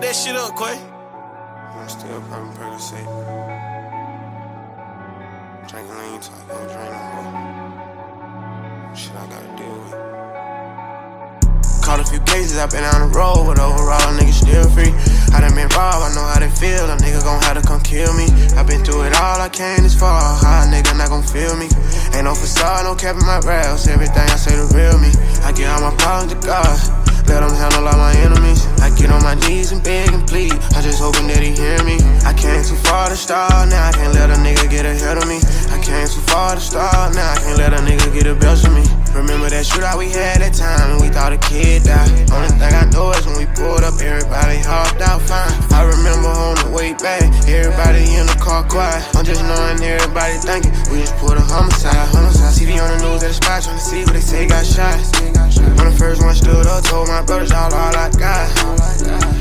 That shit up, Quay. I'm still popping Percocet. Drinking lean till I can't drink no more. Shit I gotta deal with. Caught a few cases, i been on the road, but overall, niggas still free. I done been robbed, I know how they feel. A nigga gon' have to come kill me. i been through it all, I came this far. How a nigga not gon' feel me? Ain't no facade, no cap in my rails. Everything I say the real me. I give all my problems to God. Let him handle all my enemies. I get on my knees and beg and plead. I just hoping that he hear me. I came too far to start, now I can't let a nigga get ahead of me. I came too far to start, now I can't let a nigga get the best of me. Remember that shootout we had that time we thought a kid died. Only thing I know is when we pulled up, everybody hopped out fine. I remember on the way back, everybody in the car quiet. I'm just knowing everybody thinking we just put a homicide. Homicide. TV on the news at the spot trying to see what they say got shot. When the first one stood up, told my brothers all all I got.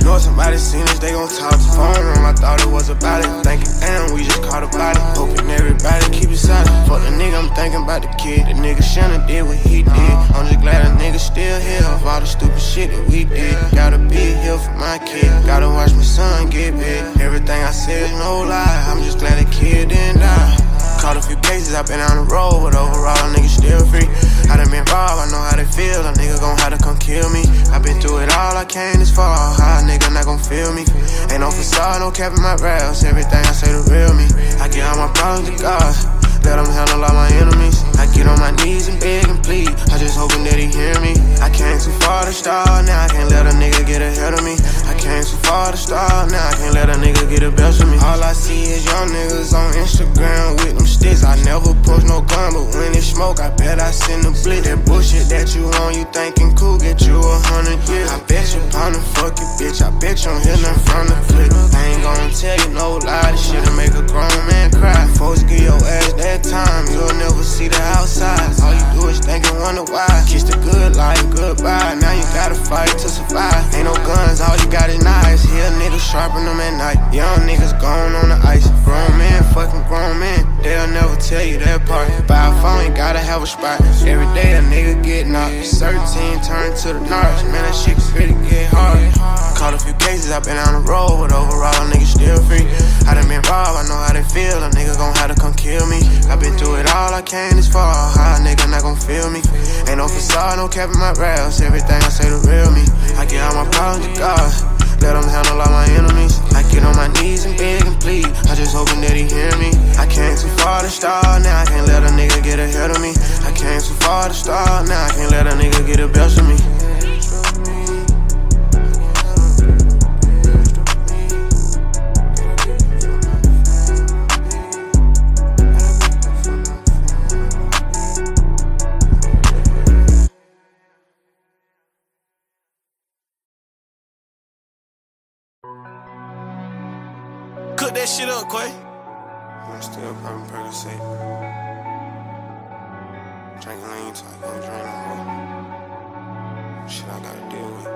Know somebody seen us, they gon' talk the phone room. I thought it was about it. Thinking, damn, we just caught a body. Hoping everybody keep it silent. Fuck the nigga, I'm thinking about the kid. The nigga shouldn't did what he did. I'm just glad a nigga still here of all the stupid shit that we did. Gotta be here for my kid. Gotta watch my son get big. Everything I said is no lie. I'm just glad the kid didn't die. Caught a few cases, i been on the road, but overall, niggas still free. I done been robbed, I know how they feel. A nigga gon' have to come kill me. i been through it all, I came this far. How a nigga not gon' feel me? Ain't no facade, no cap in my rails. Everything I say the real me. I get all my problems to God. Him handle all my enemies. I get on my knees and beg and plead. I just hoping that he hear me. I came too far to start, now I can't let a nigga get ahead of me. I came too far to start, now I can't let a nigga get the best of me. All I see is young niggas on Instagram with them sticks. I never post no gun, but when it smoke, I bet I send a blitz. That bullshit that you on, you thinking cool, get you a hundred years. I bet you pound and fuck you, bitch. I bet you hear nothing from the clip. I ain't gonna tell you no lie, this shit'll make a grown man cry. Folks give your ass time, you'll never see the outside. All you do is think and wonder why. Kiss the good life, goodbye. Now you gotta fight to survive. Ain't no guns, all you got is knives. Here niggas sharpen them at night. Young niggas gone on the ice. Grown man, fucking grown man. They'll never tell you that part. Buy a phone, gotta have a spot. Every day a nigga get knocked. 13 turn to the narcs. Man, that shit can really get hard. Caught a few cases, i been on the road, but overall, niggas still free. I done been robbed, I know how they feel. A nigga gon' have to come kill me. i been through it all, I came this far. How a nigga not gon' feel me? Ain't no facade, no cap in my rails. Everything I say the real me. I get all my problems to God. Let him handle all my enemies. I get on my knees and beg and plead. I just hoping that he hear me. I came too far to start, now I can't let a nigga get ahead of me. I came too far to start, now I can't let a nigga get the best of me. That shit up, Quay. I'm still popping Percocet. Drinking lean till I can't drink no more. Shit I gotta deal with.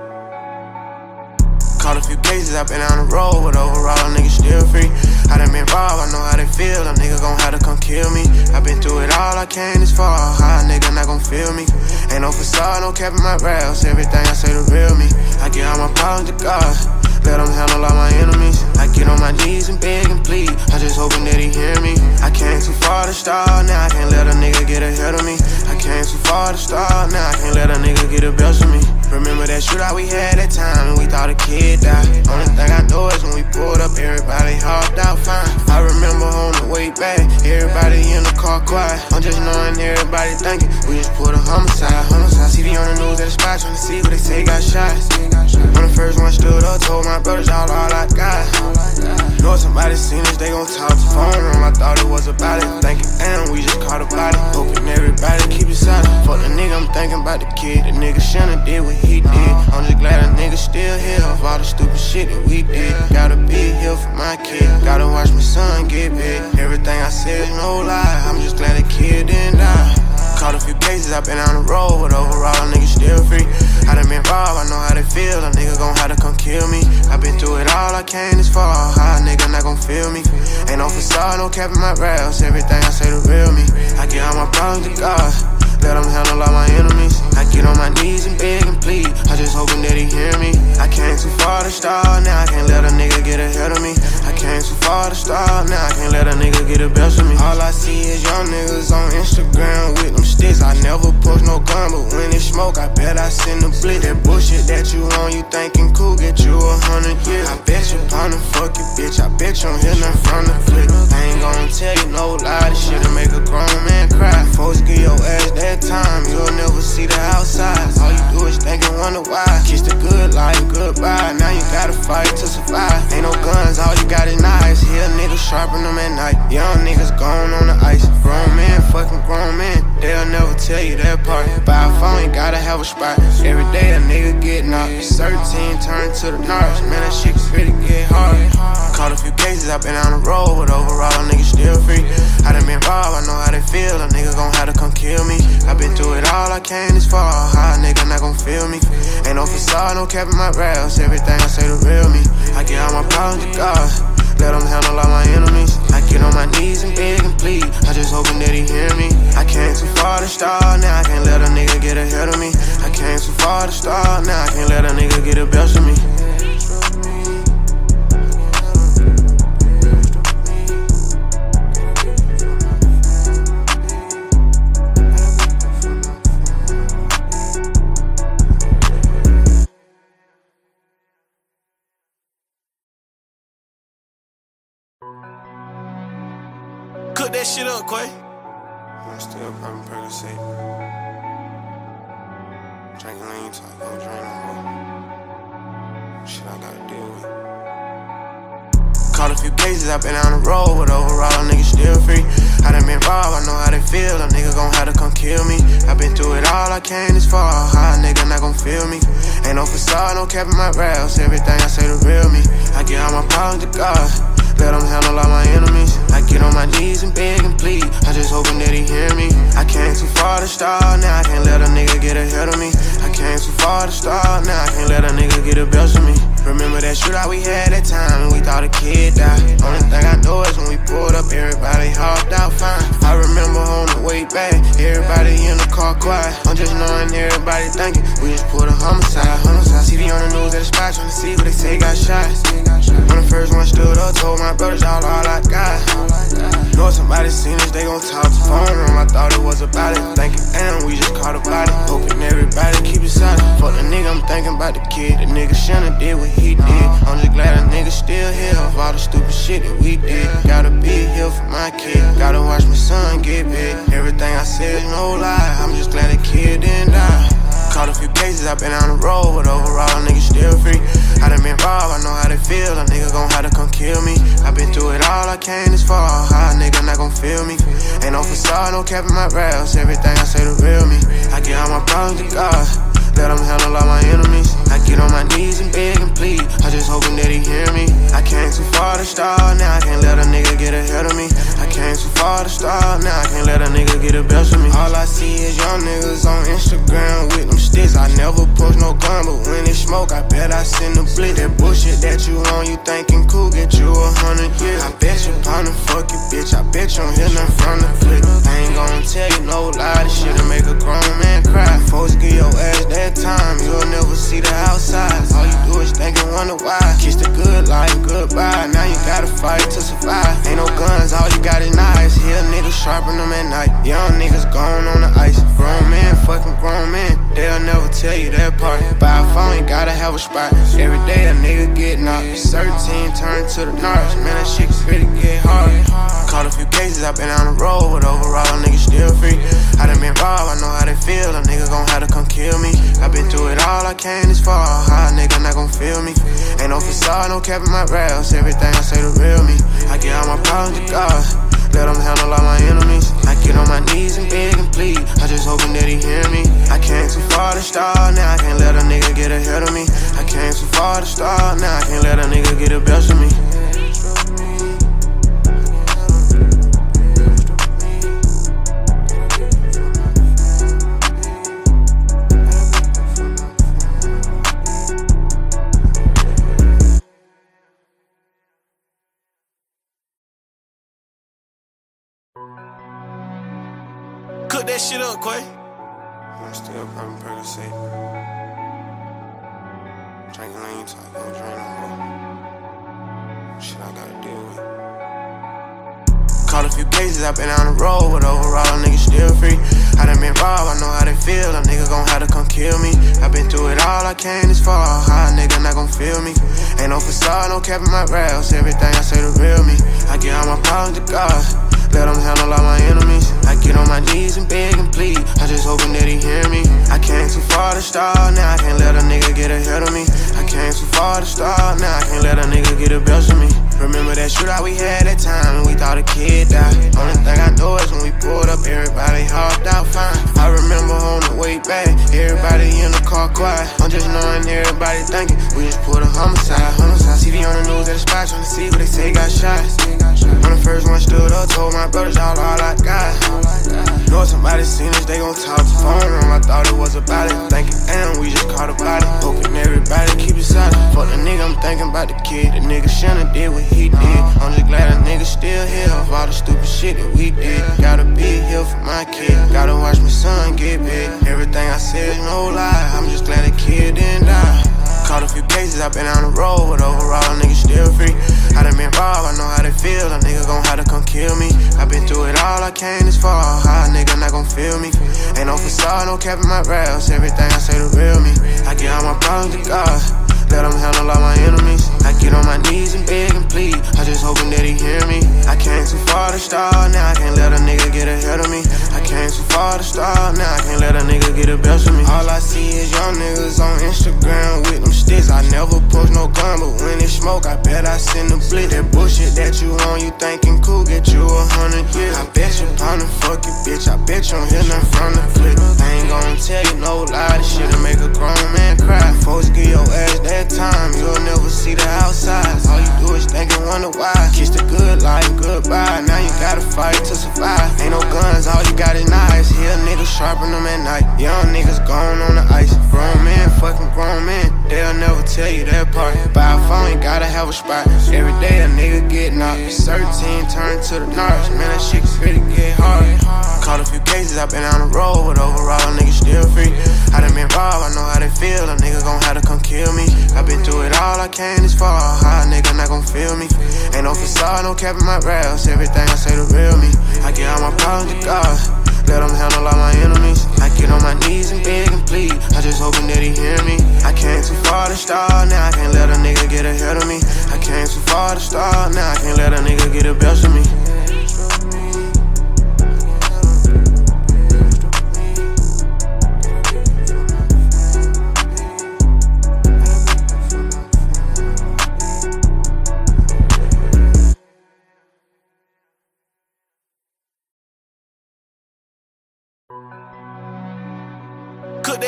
Caught a few cases, i been on the road, but overall, niggas still free. I done been robbed, I know how they feel. A nigga gon' have to come kill me. i been through it all, I came this far. How a nigga not gon' feel me? Ain't no facade, no cap in my rails. Everything I say the real me. I get all my problems to God. Let him handle all my enemies. I get on my knees and beg and plead. I just hoping that he hear me. I came too far to start, now I can't let a nigga get ahead of me. I came too far to start, now I can't let a nigga get the best of me. Remember that shootout we had that time and we thought a kid died. Only thing I know is when we pulled up, everybody hopped out fine. I remember on the way back, everybody in the car quiet. I'm just knowing everybody thinking we just put a homicide. Homicide. TV on the news at the spot trying to see what they say got shot. When the first one stood up, told my brothers all all I got. Know somebody seen us, they gon' talk the phone room. I thought it was about it. Thinking, damn, we just caught a body. Hoping everybody keep it silent. Fuck the nigga, I'm thinking about the kid. The nigga shouldn't did what he did. I'm just glad a nigga still here of all the stupid shit that we did. Gotta be here for my kid. Gotta watch my son get big. Everything I said is no lie. I'm just glad the kid didn't die. Caught a few cases, i been on the road, but overall, niggas still free. I done been robbed, I know how they feel. A nigga gon' have to come kill me. i been through it all, I came this far. How a nigga not gon' feel me? Ain't no facade, no cap in my rails. Everything I say the real me. I get all my problems to God. Let him handle all my enemies. I get on my knees and beg and plead. I just hoping that he hear me. I came too far to start, now I can't let a nigga get ahead of me. I came too far to start, now I can't let a nigga get the best of me. All I see is young niggas on Instagram with them sticks. I never post no gun, but when it smoke, I bet I send a blitz. That bullshit that you on, you thinking cool, get you a hundred years. I bet you pound fuck you, bitch. I bet you don't hear nothing from the clip. I ain't gonna tell you no lie, this shit'll make a grown man cry. Folks get your ass time, you'll never see the outside. All you do is think and wonder why. Kiss the good life, goodbye. Now you gotta fight to survive. Ain't no guns, all you got is knives. Here niggas sharpen them at night. Young niggas gone on the ice. Grown man, fucking grown man. They'll never tell you that part. Buy a phone, you gotta have a spot. Every day a nigga get knocked. 13 turn to the narcs. Man, that shit really get hard. Caught a few cases, i been on the road, but overall, niggas still feel. A nigga gon' have to come kill me. i been through it all, I came this far. How a nigga not gon' feel me? Ain't no facade, no cap in my raps. Everything I say the real me. I get all my problems to God. Let him handle all my enemies. I get on my knees and beg and plead. I just hoping that he hear me. I came too far to start, now I can't let a nigga get ahead of me. I came too far to start, now I can't let a nigga get the best of me. Up, Quay. I'm still popping Percocet. Drinking lean I don't drink no more. Shit I gotta deal with. A few cases, i been on the road, but overall, niggas still free. I done been robbed, I know how they feel. A nigga gon' have to come kill me. i been through it all, I came this far. How a nigga not gon' feel me? Ain't no facade, no cap in my raps. Everything I say the real me. I get all my problems to God. Him handle all my enemies. I get on my knees and beg and plead. I just hoping that he hear me. I came too far to start, now I can't let a nigga get ahead of me. I came too far to start, now I can't let a nigga get the best of me. Remember that shootout we had that time and we thought a kid died. Only thing I know is when we pulled up, everybody hopped out fine. I remember on the way back, everybody in the car quiet. I'm just knowing everybody thinking we just pulled a homicide. Homicide. TV on the news at the spot trying to see what they say got shot. I'm the first one stood up, told my brothers all all I got. Know somebody seen us, they gon' talk the phone room. I thought it was about it. Thinking, damn, we just caught a body. Hoping everybody keep it silent. Fuck the nigga, I'm thinking about the kid. The nigga shouldn't did what he did. I'm just glad a nigga still here of all the stupid shit that we did. Gotta be here for my kid. Gotta watch my son get big. Everything I said is no lie. I'm just glad the kid didn't die. Caught a few cases, I've been on the road, but overall, niggas still free. I done been robbed, I know how they feel. A nigga gon' have to come kill me. i been through it all, I came this far. How a nigga not gon' feel me? Ain't no facade, no cap in my raps. Everything I say the real me. I get all my problems to God. Let him handle all my enemies. I get on my knees and beg and plead. I just hoping that he hear me. I came too far to start, now I can't let a nigga get ahead of me. I came too far to start, now I can't let a nigga get the best of me. All I see is young niggas on Instagram with them sticks. I never post no gun, but when it smoke, I bet I send a blitz. That bullshit that you on, you thinking cool, get you a hundred years. I bet you pound and fuck you, bitch. I bet you don't hear nothing from the clip. I ain't gonna tell you no lie, this shit'll make a grown man cry. Folks get your ass that time, you'll never see the outside. All you do is think and wonder why. Kiss the good life, goodbye. Now you gotta fight to survive. Ain't no guns, all you got is knives. Here niggas sharpen them at night. Young niggas gone on the ice. Grown man, fucking grown man. They'll never tell you that part. Buy a phone, you gotta have a spot. Every day a nigga get knocked. 13 turn to the narcs. Man, that shit really get hard. Caught a few cases, I've been on the road, but overall, niggas still free. I done been robbed, I know how they feel. A nigga gon' have to come kill me. I been through it all, I came this far. A nigga not gon' feel me? Ain't no facade, no cap in my raps. Everything I say the real me. I get all my problems to God. Let him handle all my enemies. I get on my knees and beg and plead. I just hoping that he hear me. I came too far to start, now I can't let a nigga get ahead of me. I came too far to start, now I can't let a nigga get the best of me. Cook that shit up, Quay. I'm still popping Percocet. Drinking lean talk, don't drink no more. Shit I gotta deal with. Caught a few cases, i been on the road, but overall, nigga still free. I done been robbed, I know how they feel. A nigga gon' have to come kill me. i been through it all, I came this far. A nigga not gon' feel me? Ain't no facade, no cap in my rails. Everything I say the real me. I get all my problems to God. Let him handle all my enemies. I get on my knees and beg and plead. I just hoping that he hear me. I came too far to start, now I can't let a nigga get ahead of me. I came too far to start, now I can't let a nigga get the best of me. Remember that shootout we had that time and we thought a kid died. Only thing I know is when we pulled up, everybody hopped out fine. I remember on the way back, everybody in the car quiet. I'm just knowing everybody thinking we just put a homicide. Homicide, TV on the news at the spot trying to see what they say got shot. When the first one stood up, told my brothers all, all I got. Know somebody seen us, they gon' talk the phone room. I thought it was about it. Thinking, damn, we just caught a body. Hoping everybody keep it silent. Fuck the nigga, I'm thinking about the kid. The nigga shouldn't did what he did. I'm just glad a nigga still here of all the stupid shit that we did. Gotta be here for my kid. Gotta watch my son get big. Everything I said is no lie. I'm just glad the kid didn't die. Caught a few cases, i been on the road, but overall, a nigga still free. I done been robbed, I know how they feel. A nigga gon' have to come kill me. i been through it all, I came this far. How a nigga not gon' feel me? Ain't no facade, no cap in my rails. Everything I say the real me. I get all my problems to God. Let him handle all my enemies. I get on my knees and beg and plead. I just hoping that he hear me. I came too far to start, now I can't let a nigga get ahead of me. I came too far to start, now I can't let a nigga get the best of me. All I see is young niggas on Instagram with them sticks. I never post no gun, but when it smoke, I bet I send a blick. That bullshit that you on, you thinking cool, get you a hundred years. I bet you pound and fuck you, bitch. I bet you don't hear nothing from the flick. I ain't gonna tell you no lie, this shit'll make a grown man cry. Folks get your ass that time, you'll never see the outside. All you do is think and wonder why. Kiss the good life, goodbye. Now you gotta fight to survive. Ain't no guns, all you got is knives. Here niggas sharpen them at night. Young niggas gone on the ice. Grown men, fucking grown men. They'll never tell you that part. Buy a phone, you gotta have a spot. Every day a nigga get knocked. 13 turn to the narcs. Man, that shit really get hard. Caught a few cases, i been on the road, but overall a nigga still free. I done been robbed, I know how they feel. A nigga gon' have to come kill me. i been through it all, I came this far. How a nigga not gon' feel me? Ain't no facade, no cap in my rails. Everything I say the real me. I get all my problems to God. Let him handle all my enemies. I get on my knees and beg and plead. I just hoping that he hear me. I came too far to start, now I can't let a nigga get ahead of me. I came too far to start, now I can't let a nigga get the best of me.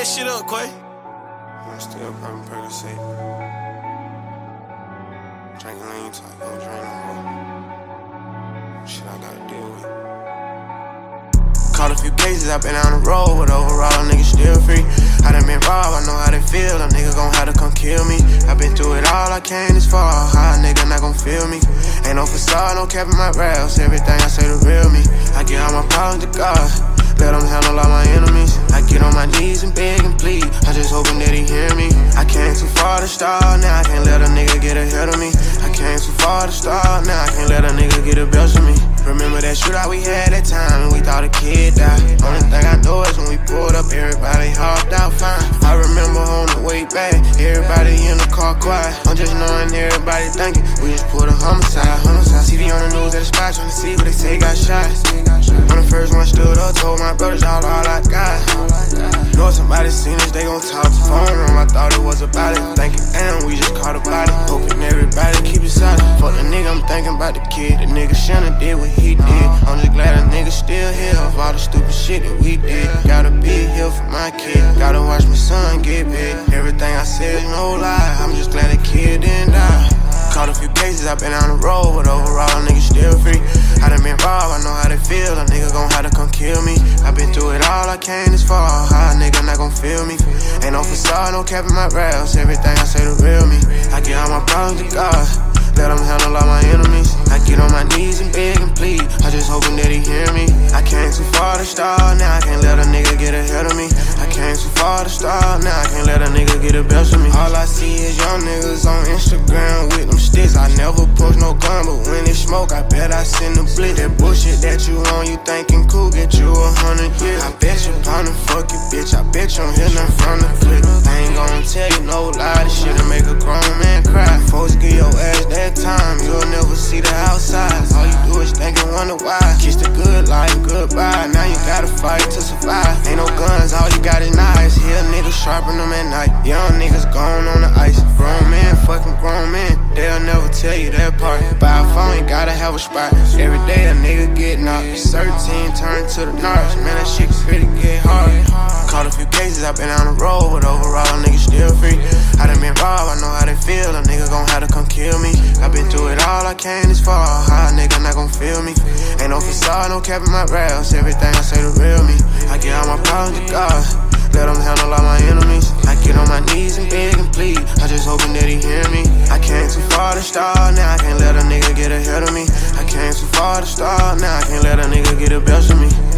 That shit up, Quay. I'm still popping Percocet. Drinking lean talk, don't drink no more. Shit I gotta deal with. Caught a few cases, i been on the road, but overall, a nigga still free. I done been robbed, I know how they feel. A nigga gon' have to come kill me. i been through it all, I came this far. How a nigga not gon' feel me? Ain't no facade, no cap in my rails. Everything I say the real me. I get all my problems to God. Let him handle all my enemies. Start, now I can't let a nigga get ahead of me. I came too far to start, now I can't let a nigga get the best of me. Remember that shootout we had that time and we thought a kid died. Only thing I know is when we pulled up, everybody hopped out fine. I remember on the way back, everybody in the car quiet. I'm just knowing everybody thinking we just pulled a homicide. Homicide. TV on the news at the spot trying to see what they say got shot. When the first one stood up, told my brothers all, all I got. Know somebody seen us, they gon' talk the phone room. I thought it was about it. Thinking, damn, we just caught a body. Hoping everybody keep it silent. Fuck the nigga, I'm thinking about the kid. The nigga shouldn't did what he did. I'm just glad a nigga still here of all the stupid shit that we did. Gotta be here for my kid. Gotta watch my son get big. Everything I said is no lie. I'm just glad the kid didn't die. Caught a few cases, i been on the road, but overall, nigga still free. I done been robbed, I know how they feel. A nigga gon' have to come kill me. i been through it all, I came this far. How a nigga not gon' feel me? Ain't no facade, no cap in my rails. Everything I say the real me. I get all my problems to God. Let him handle all my enemies. I get on my knees and beg and plead. I just hoping that he hear me. I came too far to start, now I can't let a nigga get ahead of me. I came too far to start, now I can't let a nigga get the best of me. All I see is young niggas on Instagram with them sticks. I never post no gun, but when it smoke, I bet I send a blitz. That bullshit that you on, you thinking cool, get you a hundred years. I bet you pound and fuck you, bitch. I bet you don't hear from the clip. I ain't gonna tell you no lie, this shit'll make a grown man cry. Folks get your ass that time, you'll never see the outside. All you do is think and wonder why. Kiss the good life, goodbye. Now you gotta fight to survive. Ain't no guns, all you got is knives. Here niggas sharpen them at night. Young niggas gone on the ice. Grown man, fucking grown man. They'll never tell you that part. Buy a phone, you gotta have a spot. Every day a nigga get knocked. 13 turn to the narcs. Man, that shit pretty get hard. Caught a few cases, i been on the road, but overall, niggas still free. I done been robbed, I know how they feel. A nigga gon' have to come kill me. I been through it all, I came this far. A nigga not gon' feel me? Ain't no facade, no cap in my rails. Everything I say the real me. I get all my problems to God. Let him handle all my enemies. I get on my knees and beg and plead. I just hoping that he hear me. I came too far to start, now I can't let a nigga get ahead of me. I came too far to start, now I can't let a nigga get the best of me.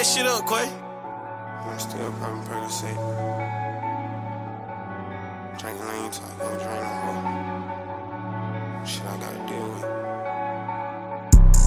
That shit up, Quay. I'm still popping Percocet. Drinking lean so I can't drink no more. Shit I gotta deal with.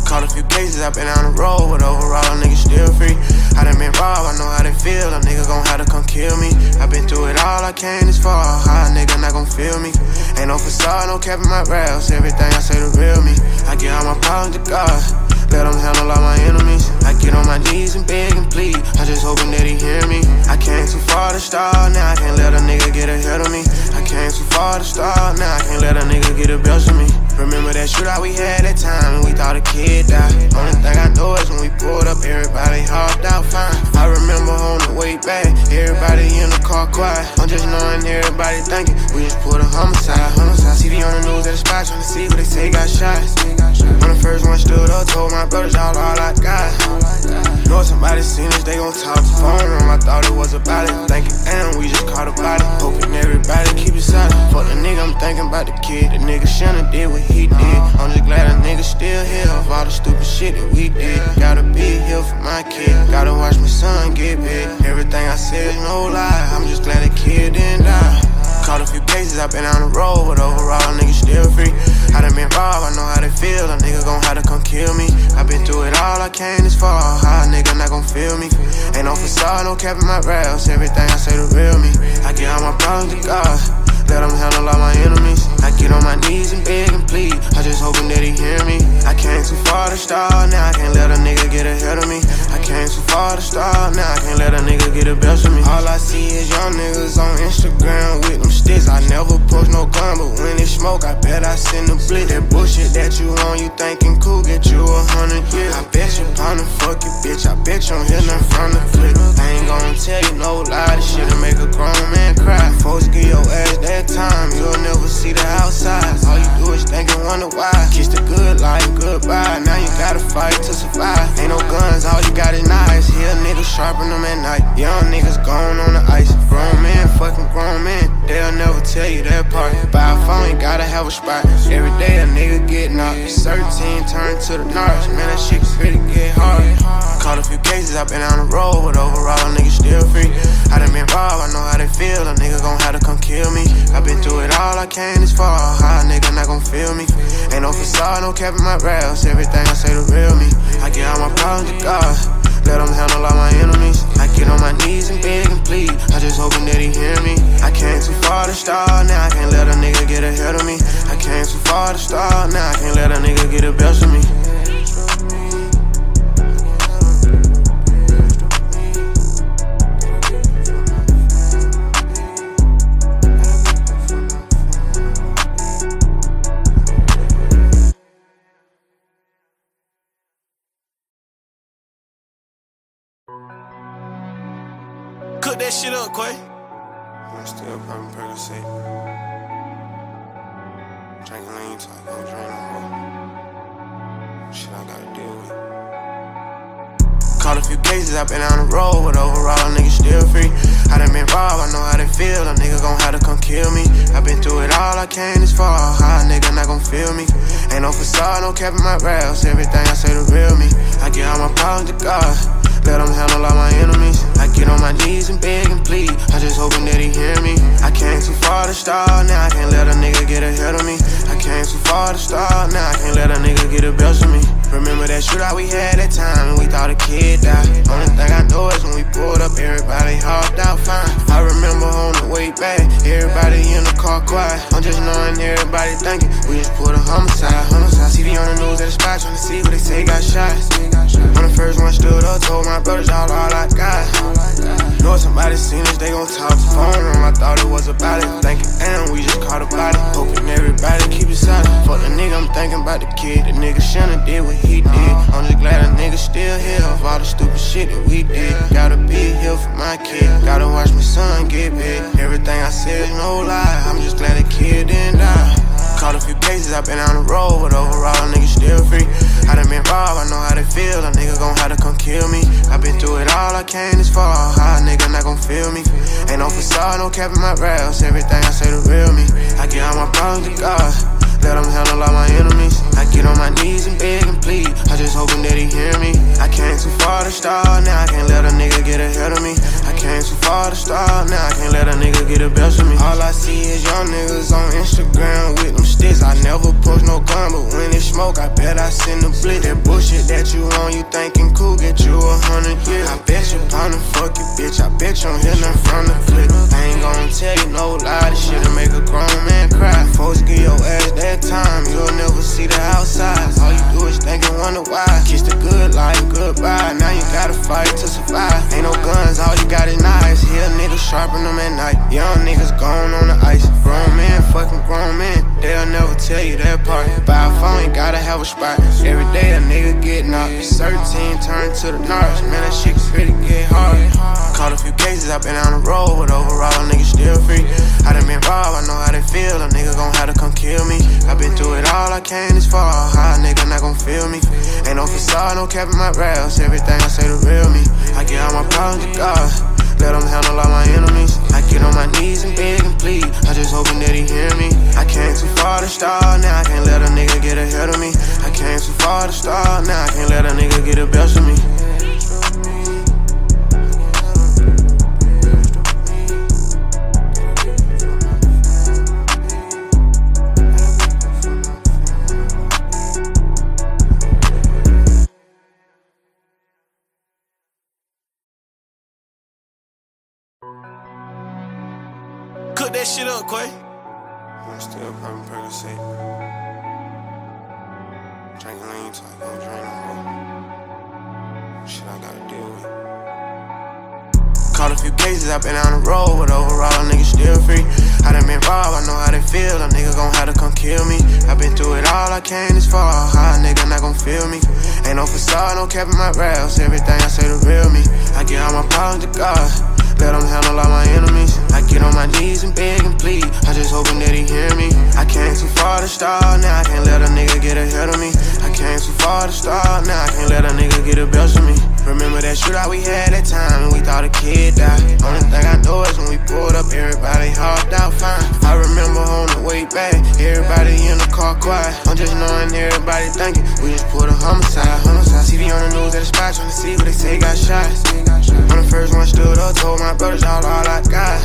Caught a few cases, i been on the road, but overall, niggas still free. I done been robbed, I know how they feel. A nigga gon' have to come kill me. i been through it all, I came this far. How a nigga not gon' feel me? Ain't no facade, no cap in my rails. Everything I say the real me. I get all my problems to God. Let him handle all my enemies. I get on my knees and beg and plead. I just hoping that he hear me. I came too far to start, now I can't let a nigga get ahead of me. I came too far to start, now I can't let a nigga get the best of me. Remember that shootout we had that time we thought a kid died. Only thing I know is when we pulled up, everybody hopped out fine. I remember on the way back, everybody in the car quiet. I'm just knowing everybody thinking we just pulled a homicide. Homicide. TV on the news at the spot trying to see who they say got shot. When the first one stood up, told my brothers y'all all I got. Know somebody seen us, they gon' talk. To phone room, I thought it was about it. Thinking, damn, we just caught a body. Hoping everybody I'm thinking about the kid. The nigga shouldn't did what he did. I'm just glad a nigga still here of all the stupid shit that we did. Gotta be here for my kid. Gotta watch my son get big. Everything I said is no lie. I'm just glad the kid didn't die. Caught a few cases, i been on the road, but overall, niggas still free. I done been robbed, I know how they feel. A nigga gon' have to come kill me. i been through it all, I came this far. How a nigga not gon' feel me? Ain't no facade, no cap in my rails. Everything I say the real me. I get all my problems to God. Let him handle all my enemies. I get on my knees and beg and plead. I just hoping that he hear me. I came too far to start, now I can't let a nigga get ahead of me. I came too far to start, now I can't let a nigga get the best of me. All I see is young niggas on Instagram with them sticks. I never post no gun, but when it smoke, I bet I send a blitz. That bullshit that you on, you thinking cool, get you a hundred years. I bet you pound and fuck you, bitch. I bet you hear nothing from the clip. I ain't gonna tell you no lie, this shit'll make a grown man cry. Folks get your ass that time, you'll never see the outside. All you do is think and wonder why. Kiss the good life, goodbye. Now you gotta fight to survive. Ain't no guns, all you got is knives. Here niggas sharpen them at night. Young niggas gone on the ice. Grown man, fucking grown man. They'll never tell you that part. Buy a phone, gotta have a spot. Every day a nigga get knocked. 13 turn to the narcs. Man, that shit pretty get hard. Caught a few cases, I've been on the road, but overall, niggas still free. I done been robbed, I know how they feel. A nigga gon' have to come kill me. I been through it all, I came this far. A nigga not gon' feel me? Ain't no facade, no cap in my rails. Everything I say the real me. I get all my problems to God. Let him handle all my enemies. I get on my knees and beg and plead. I just hoping that he hear me. I came too far to start, now I can't let a nigga get ahead of me. I came too far to start, now I can't let a nigga get the best of me. That shit up, Quay. I'm still popping Percocet. Drinking lean so I can't drink no more. Shit I gotta deal with. Caught a few cases, I been on the road, but overall, nigga still free. I done been robbed, I know how they feel. A nigga gon' have to come kill me. I been through it all, I came this far. How a nigga not gon' feel me? Ain't no facade, no cap in my raps. Everything I say the real me. I get all my problems to God. Let handle all my enemies. I get on my knees and beg and plead. I just hoping that he hear me. I came too far to start, now I can't let a nigga get ahead of me. I came too far to start, now I can't let a nigga get the best of me. Remember that shootout we had that time we thought a kid died. Only thing I know is when we pulled up, everybody hopped out fine. I remember on the way back, everybody in the car quiet. I'm just knowing everybody thinking we just pulled a homicide. Homicide. TV on the news at the spot trying to see what they say got shot. I'm the first one stood up, told my brothers all all I got. Know somebody seen us, they gon' talk the phone room. I thought it was about it. Thinking, damn, we just caught a body. Hoping everybody keep it silent. Fuck the nigga, I'm thinking about the kid. The nigga shouldn't did what he did. I'm just glad a nigga still here of all the stupid shit that we did. Gotta be here for my kid. Gotta watch my son get big. Everything I said is no lie. I'm just glad the kid didn't die. Caught a few cases, I been on the road, but overall, a nigga still free. I done been robbed, I know how they feel. A nigga gon' have to come kill me. I been through it all, I came this far. How a nigga not gon' feel me? Ain't no facade, no cap in my raps. Everything I say the real me. I get all my problems to God. Let him handle all my enemies. I get on my knees and beg and plead. I just hoping that he hear me. I came too far to start, now I can't let a nigga get ahead of me. I came too far to start, now I can't let a nigga get the best of me. All I see is young niggas on Instagram with them sticks. I never push no gun, but when it smoke, I bet I send a blitz. That bullshit that you on, you thinking cool, get you a hundred years. I bet you pound fuck you, bitch. I bet you don't from the clip. I ain't gonna tell you no lie, this shit'll make a grown man cry. Folks get your ass that time, you'll never see the outside. All you do is think and wonder why. Kiss the good life, goodbye. Now you gotta fight to survive. Ain't no guns, all you got is knives. Here niggas sharpen them at night. Young niggas gone on the ice. Grown man, fucking grown man. They'll never tell you that part. Buy a phone, you gotta have a spot. Every day a nigga get knocked. 13 turn to the narcs. Man, that shit really get hard. Caught a few cases, I been on the road, but overall, a nigga still free. I done been robbed, I know how they feel. A nigga gon' have to come kill me. I been through it all, I came this far. A nigga not gon' feel me? Ain't no facade, no cap in my raps. Everything I say the real me. I get all my problems to God. Let him handle all my enemies. I get on my knees and beg and plead. I just hoping that he hear me. I came too far to start, now I can't let a nigga get ahead of me. I came too far to start, now I can't let a nigga get the best of me. That shit up, Quay. I'm still popping Percocet. Drinking lean so I can't drink no more. Shit I gotta deal with. Caught a few cases, I been on the road, but overall, a nigga still free. I done been robbed, I know how they feel. A nigga gon' have to come kill me. I been through it all, I came this far. How a nigga not gon' feel me? Ain't no facade, no cap in my raps. Everything I say the real me. I get all my problems to God. Let handle all my enemies. I get on my knees and beg and plead. I just hoping that he hear me. I came too far to start, now I can't let a nigga get ahead of me. I came too far to start, now I can't let a nigga get the best of me. Remember that shootout we had that time we thought a kid died. Only thing I know is when we pulled up, everybody hopped out fine. I remember on the way back, everybody in the car quiet. I'm just knowing everybody thinking we just pulled a homicide. Homicide. TV on the news at the spot trying to see what they say got shot. I'm the first one stood up, told my brothers all all I got.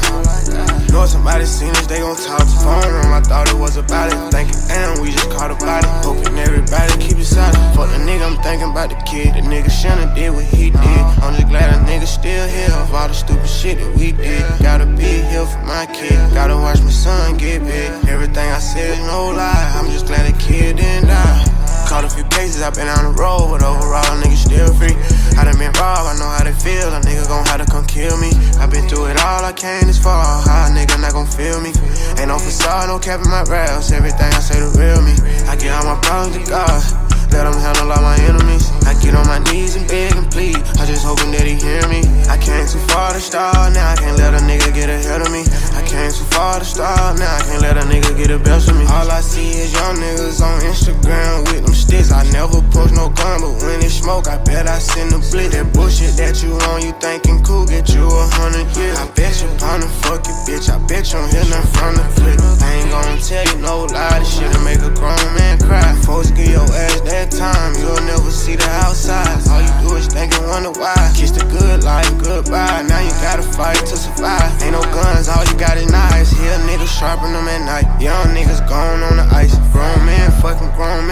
Know somebody seen us, they gon' talk the phone room. I thought it was about it. Thinking, damn, we just caught a body. Hoping everybody keep it silent. Fuck the nigga, I'm thinking about the kid. The nigga shouldn't did what he did. I'm just glad a nigga still here of all the stupid shit that we did. Gotta be here for my kid. Gotta watch my son get big. Everything I said is no lie. I'm just glad the kid didn't die. Caught a few cases, I've been on the road, but overall, nigga still free. I done been robbed, I know how they feel. A nigga gon' have to come kill me. I been through it all, I came this far. How a nigga not gon' feel me? Ain't no facade, no cap in my raps. Everything I say the real me. I get all my problems to God. Let him handle all my enemies. I get on my knees and beg and plead. I just hoping that he hear me. I came too far to start, now I can't let a nigga get ahead of me. I came too far to start, now I can't let a nigga get the best of me. All I see is young niggas on Instagram with them sticks. I never post no gun, but when it smoke, I bet I send a blitz. That bullshit that you on, you thinking cool, get you a hundred years. I bet you pound the fuck you, bitch. I bet you hear nothing from the flick. I ain't gonna tell you no lie, this shit'll make a grown man cry. Folks get your ass that time, you'll never see the outside. All you do is think and wonder why. Kiss the good life, goodbye. Now you gotta fight to survive. Ain't no guns, all you got is knives. Here niggas sharpen them at night. Young niggas gone on the ice. Grown men, fucking grown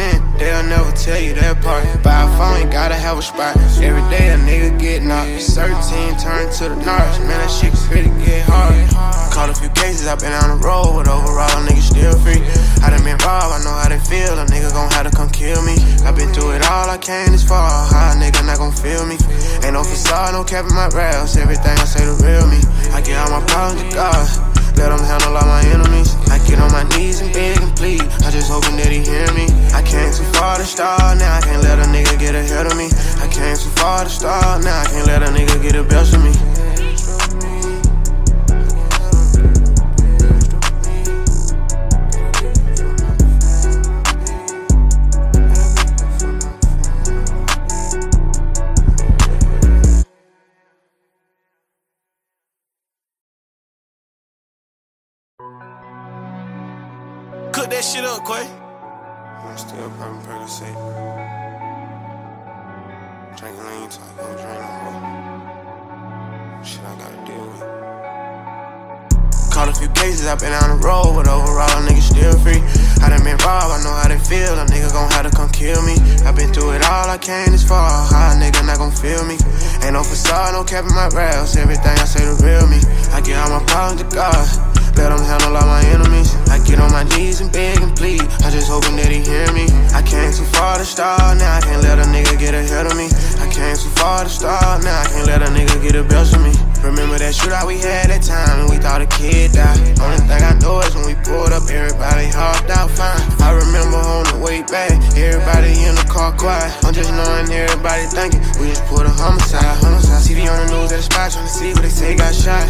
that part. Buy a phone, gotta have a spot. Every day a nigga get knocked. 13 turn to the narcs. Man, that shit really get hard. Caught a few cases, i been on the road, but overall, niggas still free. I done been robbed, I know how they feel. A nigga gon' have to come kill me. i been through it all, I came this far. How a nigga not gon' feel me? Ain't no facade, no cap in my rails. Everything I say the real me. I get all my problems to God. Let handle all my enemies. I get on my knees and beg and plead. I just hoping that he hear me. I came too far to start, now I can't let a nigga get ahead of me. I came too far to start, now I can't let a nigga get the best of me. That shit up, Quay. I'm still popping Percocet. Drinking lean till I can't drink no more. Shit I gotta deal with. Caught a few cases, i been on the road, but overall, niggas still free. I done been robbed, I know how they feel. A nigga gon' have to come kill me. i been through it all, I came this far. How a nigga not gon' feel me? Ain't no facade, no cap in my rails. Everything I say the real me. I get all my problems to God. Let him handle all my enemies. I get on my knees and beg and plead. I just hoping that he hear me. I came too far to start, now I can't let a nigga get ahead of me. I came too far to start, now I can't let a nigga get the best of me. Remember that shootout we had that time we thought a kid died. Only thing I know is when we pulled up, everybody hopped out fine. I remember on the way back, everybody in the car quiet. I'm just knowing everybody thinking we just put a homicide. Homicide. CD on the news at the spot trying to see what they say got shot.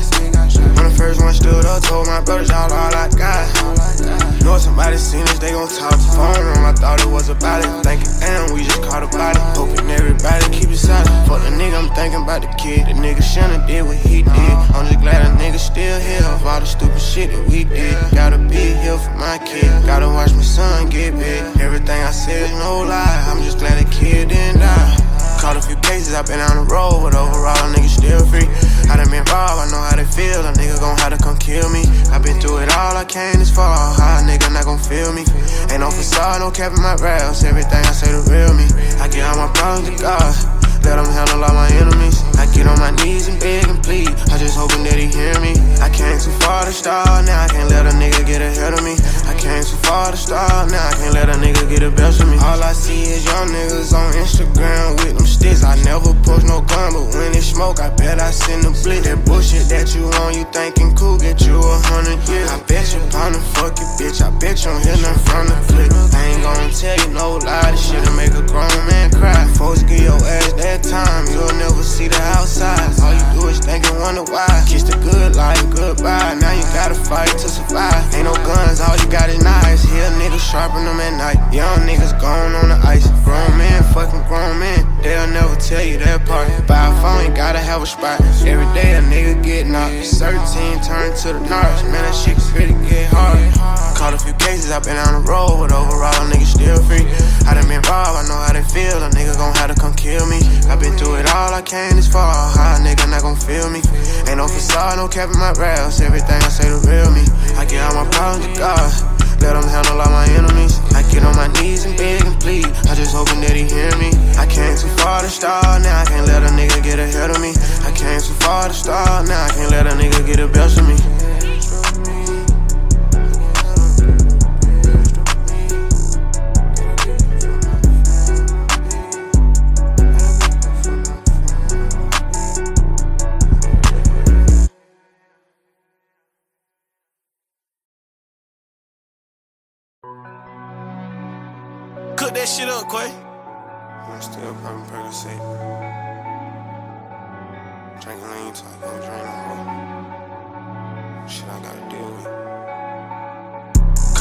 When the first one stood up, told my brothers y'all all I got. Somebody seen us, they gon' talk phone room. I thought it was about it. Thinking, damn, we just caught a body. Hoping everybody keep it silent. Fuck the nigga, I'm thinking about the kid. The nigga shouldn't did what he did. I'm just glad a nigga still here of all the stupid shit that we did. Gotta be here for my kid. Gotta watch my son get big. Everything I said is no lie. I'm just glad the kid didn't die. Caught a few cases, i been on the road, but overall, niggas still free. I done been robbed, I know how they feel. A nigga gon' have to come kill me. i been through it all, I came this far. How a nigga not gon' feel me? Ain't no facade, no cap in my rails. Everything I say the real me. I get all my problems to God. Let him handle all my enemies. I get on my knees and beg and plead. I just hoping that he hear me. I came too far to start, now I can't let a nigga get ahead of me. I came too far to start, now I can't let a nigga get the best of me. All I see is young niggas on Instagram with them sticks. I never post no gun, but when it smoke, I bet I send a blitz. That bullshit that you on, you thinking cool, get you a hundred years. I bet you pound the fuck you, bitch. I bet you don't hear nothing from the flick. I ain't gonna tell you no lie, this shit'll make a grown man cry. Folks give your ass that time, you'll never see the outside. All you do is think and wonder why. Kiss the good life, goodbye. Now you gotta fight to survive. Ain't no guns, all you got is knives. Here niggas sharpen them at night. Young niggas gone on the ice. Grown men, fucking grown men. They'll never tell you that part. Buy a phone, you gotta have a spot. Every day a nigga get knocked. 13 turn to the narcs. Man, that shit can really get hard. Caught a few cases, i been on the road, but overall, niggas still free. I done been robbed, I know how they feel. A nigga gon' have to come kill me. i been through it all, I came this far. A nigga not gon' feel me? Ain't no facade, no cap in my rails. Everything I say the real me. I get all my problems to God. Let him handle all my enemies. I get on my knees and beg and plead. I just hoping that he hear me. I came too far to start, now I can't let a nigga get ahead of me. I came too far to start, now I can't let a nigga get the best of me. Quay. I'm still popping Percocet. Drinking lean, talk, don't drink no. Shit, I gotta deal with.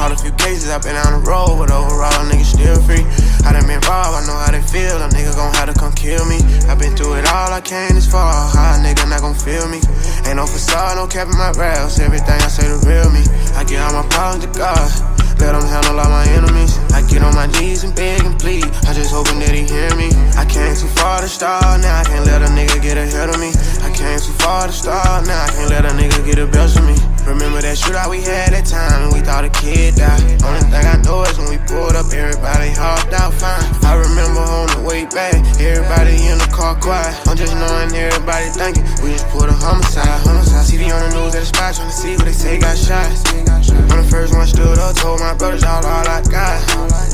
A few cases, i been on the road, but overall, niggas still free. I done been robbed, I know how they feel. A nigga gon' have to come kill me. i been through it all, I came this far. How a nigga not gon' feel me? Ain't no facade, no cap in my raps. Everything I say the real me. I get all my problems to God. Let him handle all my enemies. I get on my knees and beg and plead. I just hoping that he hear me. I came too far to start, now I can't let a nigga get ahead of me. I came too far to start, now I can't let a nigga get the best of me. Remember that shootout we had that time we thought a kid died. Only thing I know is when we pulled up, everybody hopped out fine. I remember on the way back, everybody in the car quiet. I'm just knowing everybody thinking we just pulled a homicide. Homicide. TV on the news at the spot trying to see what they say got shots. I'm the first one stood up, told my brothers all all I got.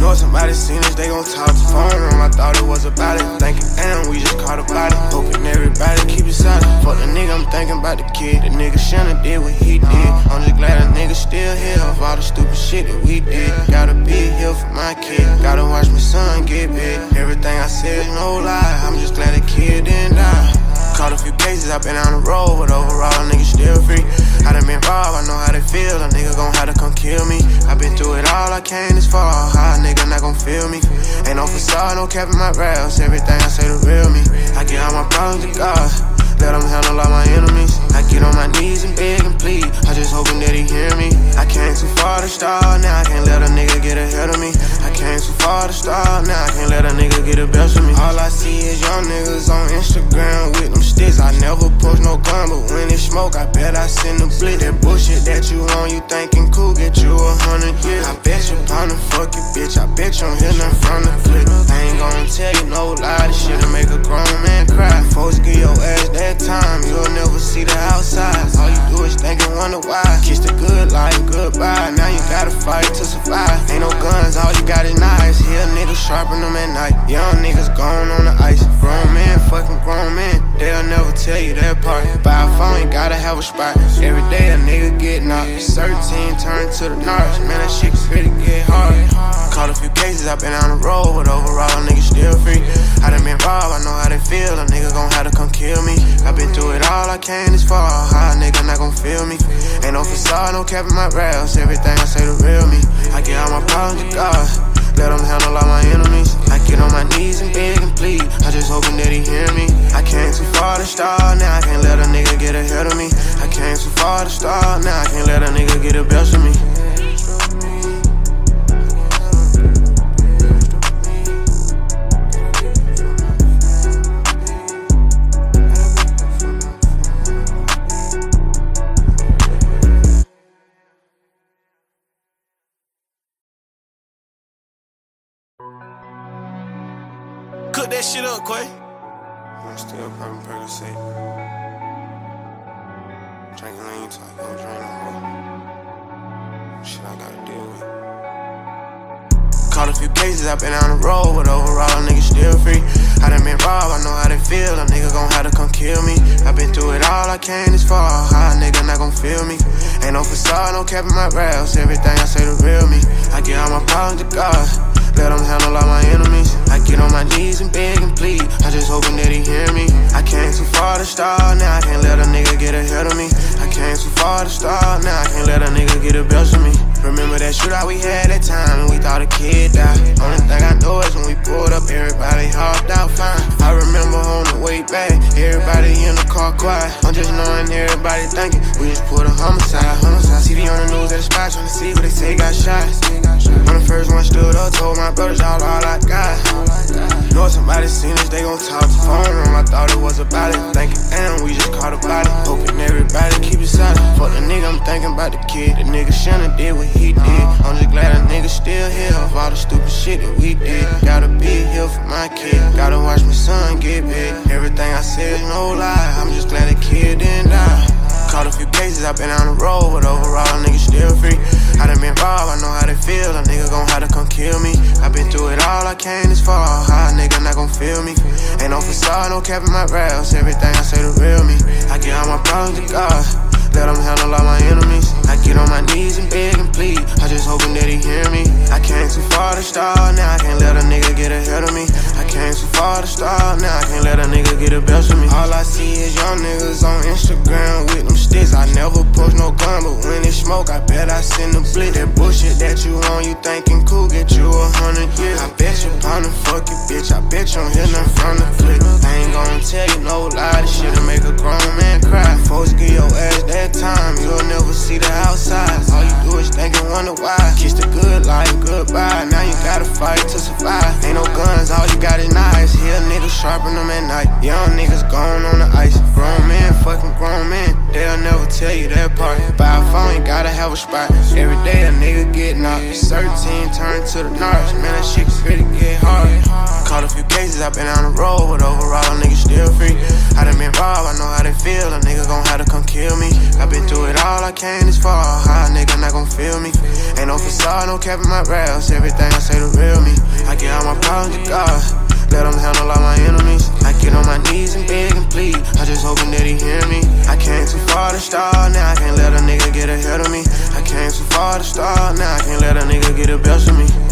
Know somebody seen us, they gon' talk to phone room. I thought it was about it. Thinking, damn, we just caught a body. Hoping everybody keep it silent. Fuck the nigga, I'm thinking about the kid. The nigga shouldn't did what he did. I'm just glad a nigga still here of all the stupid shit that we did. Gotta be here for my kid. Gotta watch my son get big. Everything I said is no lie. I'm just glad the kid didn't die. Caught a few cases, i been on the road, but overall, niggas still free. I done been robbed, I know how they feel. A nigga gon' have to come kill me. i been through it all, I came this far. How a nigga not gon' feel me? Ain't no facade, no cap in my raps. Everything I say the real me. I get all my problems to God. Let him handle all my knees and beg and plead. I just hoping that he hear me. I came too far to start, now I can't let a nigga get ahead of me. I came too far to start, now I can't let a nigga get the best of me. All I see is young niggas on Instagram with them sticks. I never post no gun, but when it smoke, I bet I send a blitz. That bullshit that you on, you thinking cool, get you a hundred years. I bet you pound a fucking bitch. I bet you don't hear nothing from the clip. Ain't gonna tell you no lie, this shit'll make a grown man cry. Folks give your ass that time, you'll never see the outside. All you do is think and wonder why. Kiss the good life, goodbye. Now you gotta fight to survive. Ain't no guns, all you got is knives. Here niggas sharpen them at night. Young niggas gone on the ice. Grown man, fucking grown man. They'll never tell you that part. Buy a phone, gotta have a spot. Every day a nigga get knocked. 13 turn to the narcs. Man, that shit really get hard. Caught a few cases, i been on the road, but overall, nigga still free. I done been robbed, I know how they feel. A nigga gon' have to come kill me. i been through it all, I came this far. How a nigga not gon' feel me? Ain't no facade, no cap in my raps. Everything I say the real me. I get all my problems to God. Let him handle all my enemies. I get on my knees and beg and plead. I just hoping that he hear me. I came too far to start, now I can't let a nigga get ahead of me. I came too far to start, now I can't let a nigga get the best of me. Shit up, Quay. I'm still popping Percocet. Drinking lean, talk, don't drink no more. Shit, I gotta deal with. Caught a few cases, i been on the road, but overall, niggas still free. I done been robbed, I know how they feel. A nigga gon' have to come kill me. i been through it all, I came this far. How a nigga not gon' feel me? Ain't no facade, no cap in my raps. Everything I say the real me. I get all my problems to God. Let him handle all my enemies. I get on my knees and beg and plead. I just hoping that he hear me. I came too far to start, now I can't let a nigga get ahead of me. I came too far to start, now I can't let a nigga get the best of me. Remember that shootout we had that time we thought a kid died. Only thing I know is when we pulled up, everybody hopped out fine. I remember on the way back, everybody in the car quiet. I'm just knowing everybody thinking we just pulled a homicide. Homicide. TV on the news at the spot trying to see what they say got shots. I'm the first one stood up, told my brothers all all I got. Know somebody seen us, they gon' talk to phone room. I thought it was about it. Thinking, damn, we just caught a body. Hoping everybody keep it silent. Fuck the nigga, I'm thinking about the kid. The nigga shouldn't did what he did. I'm just glad a nigga still here of all the stupid shit that we did. Gotta be here for my kid. Gotta watch my son get big. Everything I said is no lie. I'm just glad the kid didn't die. Caught a few cases, i been on the road, but overall, niggas still free. I done been robbed, I know how they feel. A nigga gon' have to come kill me. i been through it all, I came this far. How a nigga not gon' feel me? Ain't no facade, no cap in my raps. Everything I say the real me. I get all my problems to God. Him handle all my enemies. I get on my knees and beg and plead. I just hoping that he hear me. I came too far to start, now I can't let a nigga get ahead of me. I came too far to start, now I can't let a nigga get the best of me. All I see is young niggas on Instagram with them sticks. I never post no gun, but when it smoke, I bet I send a blick. That bullshit that you on, you thinking cool, get you a hundred years. I bet you pound fuck you, bitch. I bet you don't from the clip. I ain't gonna tell you no lie, this shit'll make a grown man cry. Folks get your ass that time, you'll never see the outside. All you do is think and wonder why. Kiss the good life, goodbye. Now you gotta fight to survive. Ain't no guns, all you got is knives. Here niggas sharpen them at night. Young niggas gone on the ice. Grown man, fucking grown man. They'll never tell you that part. Buy a phone, you gotta have a spot. Every day a nigga get knocked. 13 turn to the narcs. Man, that shit really get hard. Caught a few cases, i been on the road, but overall, a nigga still free. I done been robbed, I know how they feel. A nigga gon' have to come kill me. i been through it all, I came this far. How a nigga not gon' feel me? Ain't no facade, no cap in my rails. Everything I say the real me. I get all my problems to God. Let handle all my enemies. I get on my knees and beg and plead. I just hoping that he hear me. I came too far to start, now I can't let a nigga get ahead of me. I came too far to start, now I can't let a nigga get the best of me.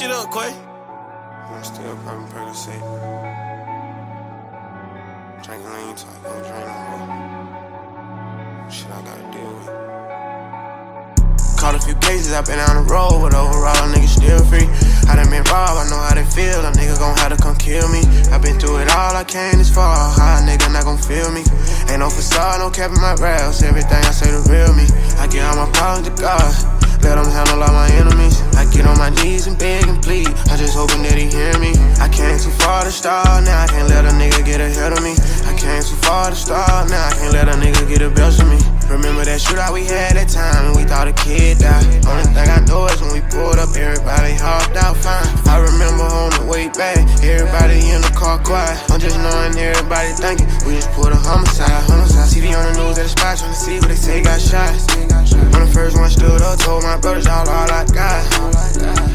Shit up, Quay. I'm still popping Percocet. Drinking lean talk, don't drink no. Shit I gotta deal with. Caught a few cases, i been on the road, but overall, nigga still free. I done been robbed, I know how they feel. A nigga gon' have to come kill me. i been through it all, I came this far. How a nigga not gon' feel me? Ain't no facade, no cap in my rails. Everything I say the real me. I get all my problems to God. Let him handle all my enemies. I get on my knees and beg and plead. I just hoping that he hear me. I came too far to start, now I can't let a nigga get ahead of me. I came too far to start, now I can't let a nigga get the best of me. Remember that shootout we had that time and we thought a kid died. Only thing I know is when we pulled up, everybody hopped out fine. I remember on the way back, everybody in the car quiet. I'm just knowing everybody thinking we just pulled a homicide. Homicide. TV on the news at the spot trying to see what they say got shot. Brothers all all I got.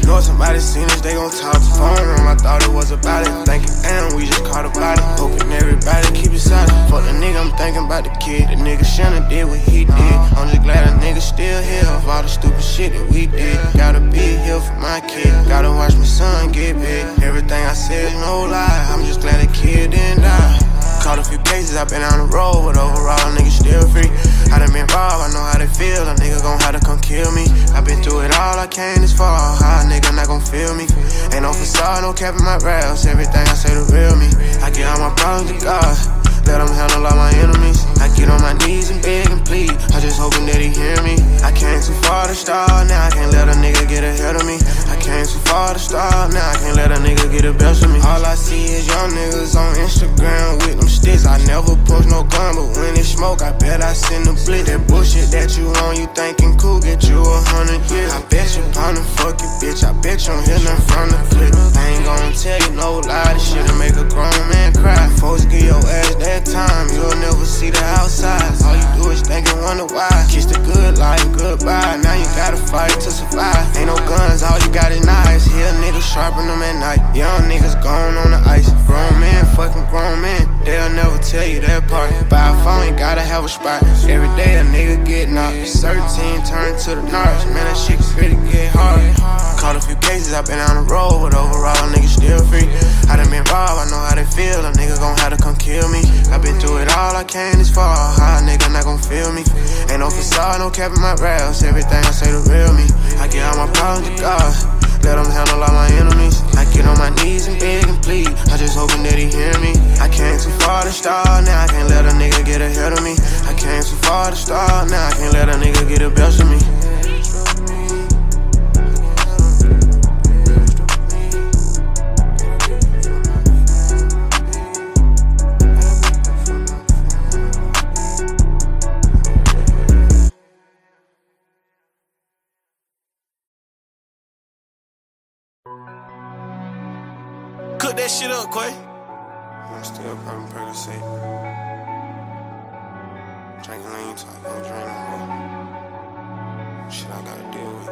Know somebody seen us, they gon' talk the phone room. I thought it was about it. Thinking, damn, we just caught a body. Hoping everybody keep it silent. Fuck the nigga, I'm thinking about the kid. The nigga shouldn't did what he did. I'm just glad a nigga still here of all the stupid shit that we did. Gotta be here for my kid. Gotta watch my son get big. Everything I said is no lie. I'm just glad the kid didn't die. Caught a few cases, i been on the road, but overall, nigga still free. I done been robbed, I know how they feel. A nigga gon' have to come kill me. i been through it all, I came this far. How a nigga not gon' feel me? Ain't no facade, no cap in my rails. Everything I say the real me. I get all my problems to God. Let him handle all my enemies. I get on my knees and beg and plead. I just hoping that he hear me. I came too far to start, now I can't let a nigga get ahead of me. I came too far to start, now I can't let a nigga get the best of me. All I see is young niggas on Instagram with them sticks. I never post no gun, but when it smoke, I bet I send a blick. That bullshit that you on, you thinking cool, get you a hundred years. I bet you pound fuck you, bitch. I bet you don't hear from the clip. I ain't gonna tell you no lie, this shit'll make a grown man cry. Folks get your ass time, you'll never see the outside. All you do is think and wonder why. Kiss the good life, goodbye. Now you gotta fight to survive. Ain't no guns, all you got is knives. Here niggas sharpen them at night. Young niggas gone on the ice. Grown man, fucking grown man. They'll never tell you that part. Buy a phone, you gotta have a spot. Every day a nigga get knocked. 13 turn to the narcs. Man, that shit can really get hard. Caught a few cases, i been on the road, but overall, a nigga still free. I done been robbed, I know how they feel. A nigga gon' have to come kill me. I been through it all, I came this far. A nigga not gon' feel me? Ain't no facade, no cap in my rails. Everything I say the real me. I get all my problems to God. Let him handle all my enemies. I get on my knees and beg and plead. I just hoping that he hear me. I came too far to start, now I can't let a nigga get ahead of me. I came too far to start, now I can't let a nigga get the best of me. Up, Quay. I'm still popping Percocet. Drinking lean don't drink no more. Shit I gotta deal with.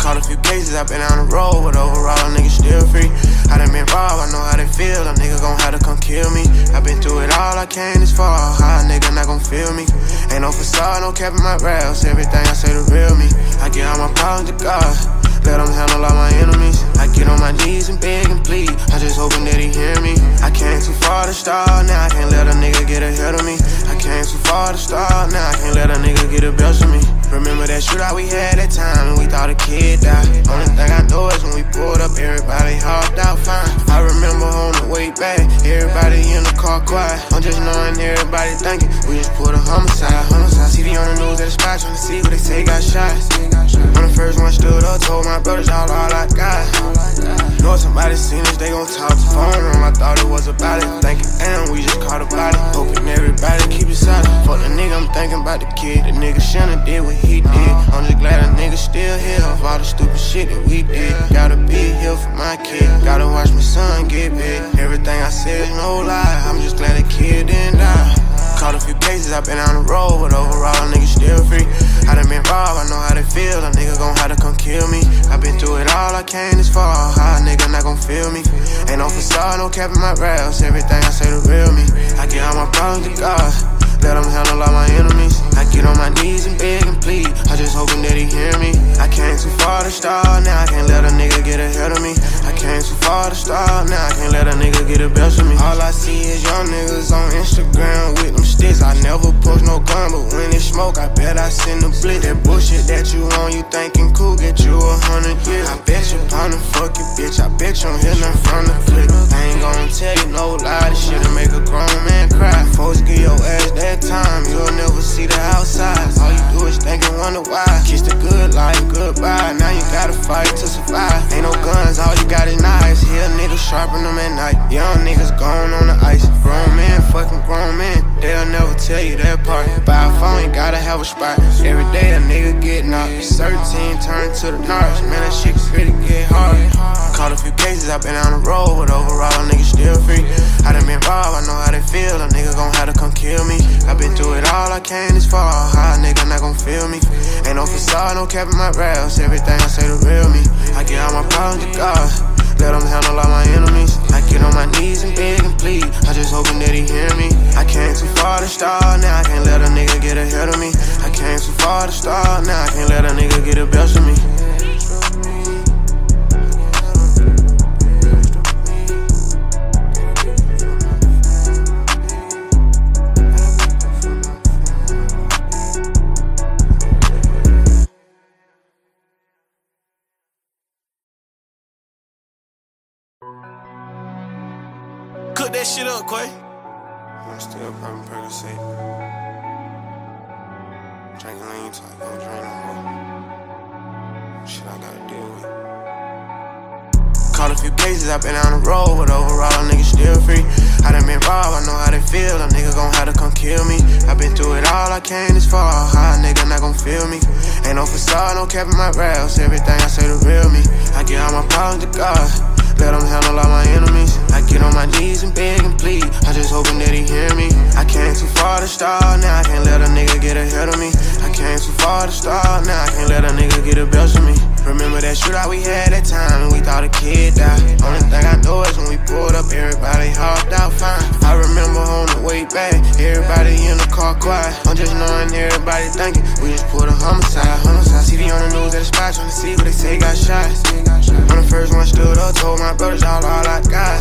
Caught a few cases, i been on the road, but overall, nigga still free. I done been robbed, I know how they feel. A nigga gon' have to come kill me. i been through it all, I came this far. How a nigga not gon' feel me? Ain't no facade, no cap in my raps. Everything I say the real me. I get all my problems to God. Him handle all my enemies. I get on my knees and beg and plead. I just hoping that he hear me. I came too far to start, now I can't let a nigga get ahead of me. I came too far to start, now I can't let a nigga get the best of me. Remember that shootout we had that time we thought a kid died. Only thing I know is when we pulled up, everybody hopped out fine. I remember on the way back, everybody in the car quiet. I'm just knowing everybody thinking we just put a homicide. Homicide. TV on the news at the spot trying to see what they say got shots. When the first one stood up, told my brothers all all I got. Know somebody seen us, they gon' talk to phone room. I thought it was about it. Thinking, damn, we just caught a body. Hoping everybody keep it silent. Fuck the nigga, I'm thinking about the kid. The nigga shouldn't did what he did. I'm just glad a nigga still here of all the stupid shit that we did. Gotta be here for my kid. Gotta watch my son get big. Everything I said is no lie. I'm just glad the kid didn't die. Caught a few cases, i been on the road, but overall, nigga still free. I done been robbed, I know how they feel. A nigga gon' have to come kill me. i been through it all, I came this far. How a nigga not gon' feel me? Ain't no facade, no cap in my raps. Everything I say the real me. I get all my problems to God. Him handle all my enemies. I get on my knees and beg and plead. I just hoping that he hear me. I came too far to start, now I can't let a nigga get ahead of me. I came too far to start, now I can't let a nigga get the best of me. All I see is young niggas on Instagram with them sticks. I never post no gun, but when it smoke, I bet I send a blitz. That bullshit that you on, you thinking cool, get you a hundred years. I bet you pound and fuck you, bitch. I bet you hear nothing from the clip. I ain't gonna tell you no lie, this shit'll make a grown man cry. Folks get your ass that that time, you'll never see the outside. All you do is think and wonder why. Kiss the good life, goodbye. Now you gotta fight to survive. Ain't no guns, all you got is knives. Here niggas sharpen them at night. Young niggas gone on the ice. Grown man, fucking grown man. They'll never tell you that part. Buy a phone, gotta have a spot. Every day a nigga get knocked. 13 turn to the narcs. Man, that shit really get hard. Caught a few cases, i been on the road, but overall, nigga still free. I done been robbed, I know how they feel. A nigga gon' have to come kill me. I been through it all, I came this far. How nigga not gon' feel me? Ain't no facade, no cap in my raps. Everything I say the real me. I get all my problems to God. Let him handle all my enemies. I get on my knees and beg and plead. I just hoping that he hear me. I came too far to start, now I can't let a nigga get ahead of me. I came too far to start, now I can't let a nigga get the best of me. Shit up, Quay. I'm still popping Percocet. Drinking lean I don't drink no more. Shit I gotta deal with. Caught a few cases, i been on the road, but overall, nigga still free. I done been robbed, I know how they feel. A nigga gon' have to come kill me. i been through it all, I came this far. How a nigga not gon' feel me? Ain't no facade, no cap in my raps. Everything I say the real me. I get all my problems to God. Let him handle all my enemies. I get on my knees and beg and plead. I just hoping that he hear me. I came too far to start, now I can't let a nigga get ahead of me. I came too far to start, now I can't let a nigga get the best of me. Remember that shootout we had that time and we thought a kid died. Only thing I know is when we pulled up, everybody hopped out fine. I remember on the way back, everybody in the car quiet. I'm just knowing everybody thinking we just put a homicide. Homicide. TV on the news at the spot trying to see what they say got shots. When the first one stood up, told my brothers all all I got.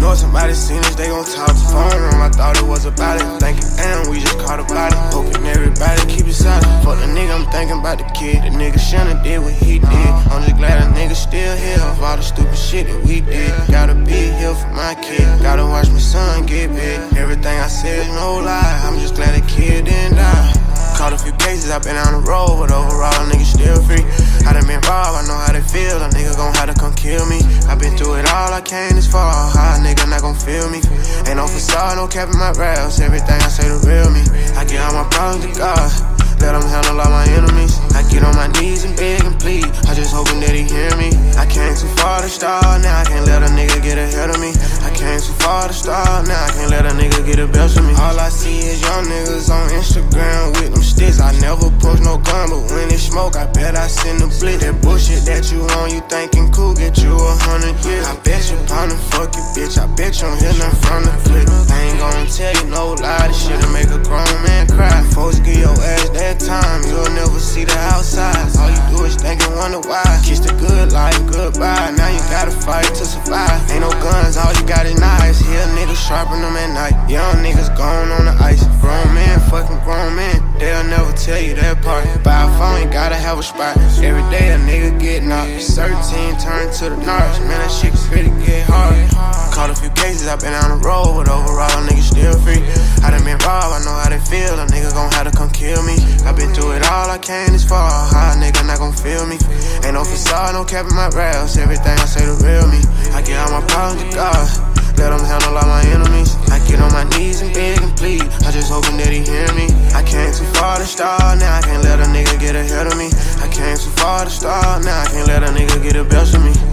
Know somebody seen us, they gon' talk to phone room. I thought it was about it. Thinking, damn, we just caught a body. Hoping everybody keep it silent. Fuck the nigga, I'm thinking about the kid. The nigga shouldn't did what he did. I'm just glad a nigga still here of all the stupid shit that we did. Gotta be here for my kid. Gotta watch my son get big. Everything I said is no lie. I'm just glad the kid didn't die. Caught a few cases, i been on the road, but overall, a nigga still free. I done been robbed, I know how they feel. A nigga gon' have to come kill me. i been through it all, I came this far. How a nigga not gon' feel me? Ain't no facade, no cap in my raps. Everything I say the real me. I get all my problems to God. Let him handle all my enemies. I get on my knees and beg and plead. I just hoping that he hear me. I came too far to start, now I can't let a nigga get ahead of me. I came too far to start, now I can't let a nigga get the best of me. All I see is young niggas on Instagram with them sticks. I never post no gun, but when it smoke, I bet I send a blitz. That bullshit that you on, you thinking cool, get you a hundred years. I bet you pound fuck you, bitch. I bet you don't hear from the clip. I ain't gonna tell you no lie, this shit'll make a grown man cry. Folks get your ass that time, you'll never see the outside. All you do is think and wonder why. Kiss the good life, goodbye. Now you gotta fight to survive. Ain't no guns, all you got is knives. Here niggas sharpen them at night. Young niggas gone on the ice. Grown man, fucking grown man. They'll never tell you that part. By a phone, you gotta have a spot. Every day a nigga get knocked. 13 turn to the narcs. Man, that shit pretty get hard. Caught a few cases, i been on the road, but overall, niggas still free. I done been robbed, I know how they feel. A nigga gon' have to come kill me. i been through it all, I came this far. How a nigga not gon' feel me? Ain't no facade, no cap in my raps. Everything I say the real me. I get all my problems to God. Let him handle all my enemies. I get on my knees and beg and plead. I just hoping that he hear me. I came too far to start, now I can't let a nigga get ahead of me. I came too far to start, now I can't let a nigga get the best of me.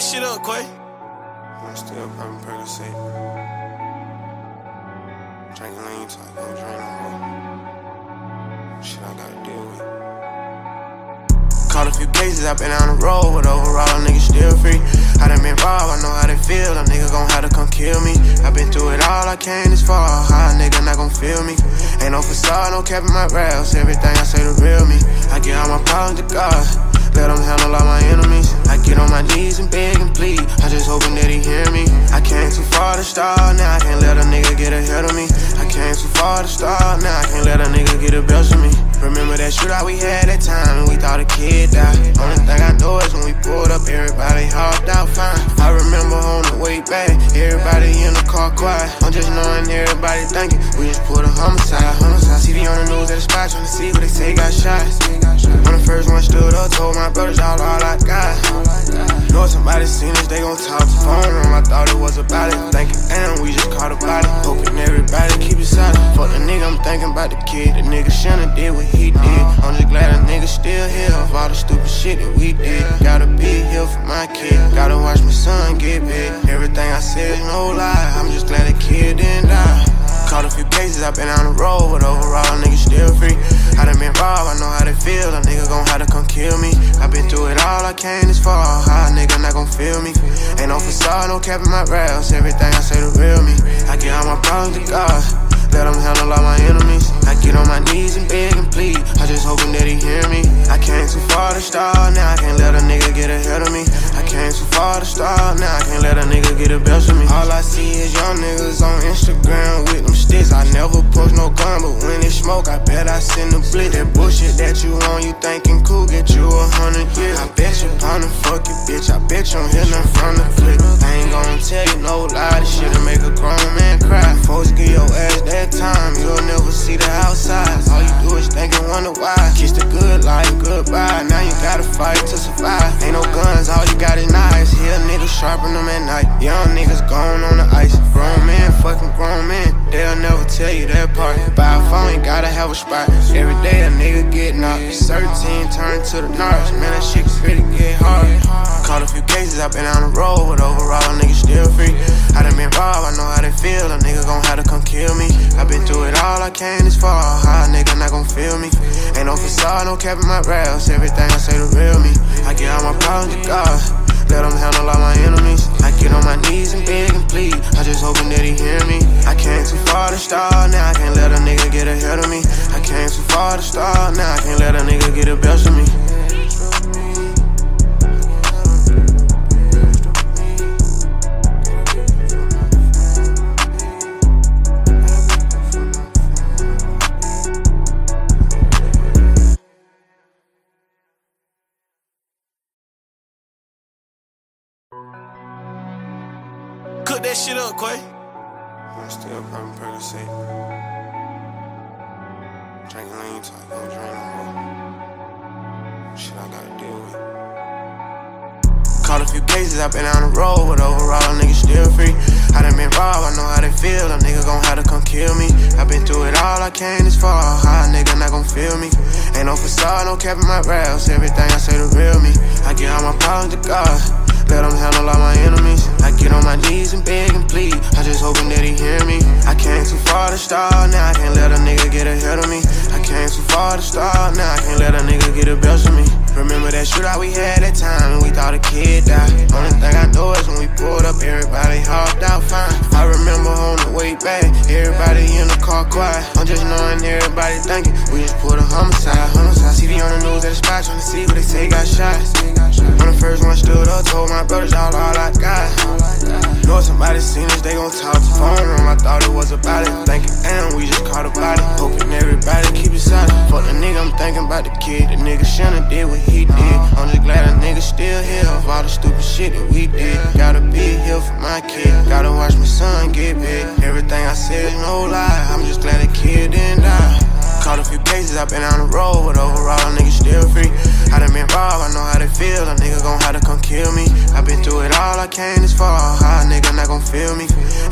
That shit up, Quay. I'm still popping Percocet. Drinking lean till I can't drink no more. Shit I gotta deal with. Caught a few cases, i been on the road, but overall, niggas still free. I done been robbed, I know how they feel. A nigga gon' have to come kill me. I've been through it all, I came this far. How a nigga not gon' feel me? Ain't no facade, no cap in my raps. Everything I say the real me. I get all my problems to God. Let him handle all my enemies. I get on my knees and beg and plead. I just hoping that he hear me. I came too far to start, now I can't let a nigga get ahead of me. I came too far to start, now I can't let a nigga get the best of me. Remember that shootout we had that time and we thought a kid died. Only thing I know is when we pulled up, everybody hopped out fine. I remember on the way back, everybody in the car quiet. I'm just knowing everybody thinking we just put a homicide. homicide. TV on the news at the spot trying to see what they say got shot. I'm the first one stood up, told my brothers all all I got. Know somebody seen us, they gon' talk. Phone room, I thought it was about it. Thinking, damn, we just caught a body. Hoping everybody keep it silent. Fuck the nigga, I'm thinking about the kid. The nigga shouldn't did what he did. I'm just glad a nigga still here of all the stupid shit that we did. Gotta be here for my kid. Gotta watch my son get big. Everything I said is no lie. I'm just glad the kid didn't die. Caught a few cases, i been on the road, but overall, niggas still free. I done been robbed, I know how they feel. A nigga gon' have to come kill me. i been through it all, I came this far. How a nigga not gon' feel me? Ain't no facade, no cap in my raps. Everything I say the real me. I get all my problems to God. Him handle all my enemies. I get on my knees and beg and plead. I just hoping that he hear me. I came too far to start, now I can't let a nigga get ahead of me. I came too far to start, now I can't let a nigga get the best of me. All I see is young niggas on Instagram with them sticks. I never post no gun, but when it smoke, I bet I send a blitz. That bullshit that you on, you thinking cool, get you a hundred years. I bet you pound and fuck you, bitch. I bet you don't hear from the clip. I ain't gonna tell you no lie, this shit'll make a grown man cry. Folks get your ass that time, you'll never see the outside. All you do is think and wonder why. Kiss the good life, goodbye. Now you gotta fight to survive. Ain't no guns, all you got is knives. Here niggas sharpen them at night. Young niggas gone on the ice. Grown man, fucking grown man. They'll never tell you that part. By a phone, you gotta have a spot. Every day a nigga get knocked. 13 turn to the narcs. Man, that shit pretty get hard. Caught a few cases, i been on the road, but overall, niggas still free. I done been robbed, I know how they feel. A nigga gon' have to come kill me. I been through it all, I came this far. A nigga not gon' feel me? Ain't no facade, no cap in my raps. Everything I say the real me. I get all my problems to God. Let him handle all my enemies. I get on my knees and beg and plead. I just hoping that he hear me. I came too far to start, now I can't let a nigga get ahead of me. I came too far to start, now I can't let a nigga get the best of me. Shit up, Quay. I'm still popping Percocet. Drinking lean I can't drink no more. Shit I gotta deal with. Caught a few cases, i been on the road, but overall, nigga still free. I done been robbed, I know how they feel. A nigga gon' have to come kill me. I been through it all, I came this far. How a nigga not gon' feel me? Ain't no facade, no cap in my raps. Everything I say the real me. I get all my problems to God. Let him handle all my enemies. I get on my knees and beg and plead. I just hoping that he hear me. I came too far to start, now I can't let a nigga get ahead of me. I came too far to start, now I can't let a nigga get the best of me. Remember that shootout we had that time we thought a kid died. Only thing I know is when we pulled up, everybody hopped out fine. I remember on the way back, everybody in the car quiet. I'm just knowing everybody thinking we just put a homicide. Homicide. See on the news at the spot trying to see what they say got shots. When the first one stood up, told my brothers all all I got. Know somebody seen us, they gon' talk phone room. I thought it was about it. Thinking, damn, we just caught a body. Hoping everybody keep it silent. Fuck the nigga, I'm thinking about the kid. The nigga shouldn't did what he did. I'm just glad a nigga still here of all the stupid shit that we did. Gotta be here for my kid. Gotta watch my son get big. Everything I said is no lie. I'm just glad the kid didn't die. Caught a few cases, I've been on the road, but overall, a nigga still free. I done been robbed, I know how they feel. A nigga gon' have to come kill me. I been through it all, I came this far. Nigga not gon' feel me?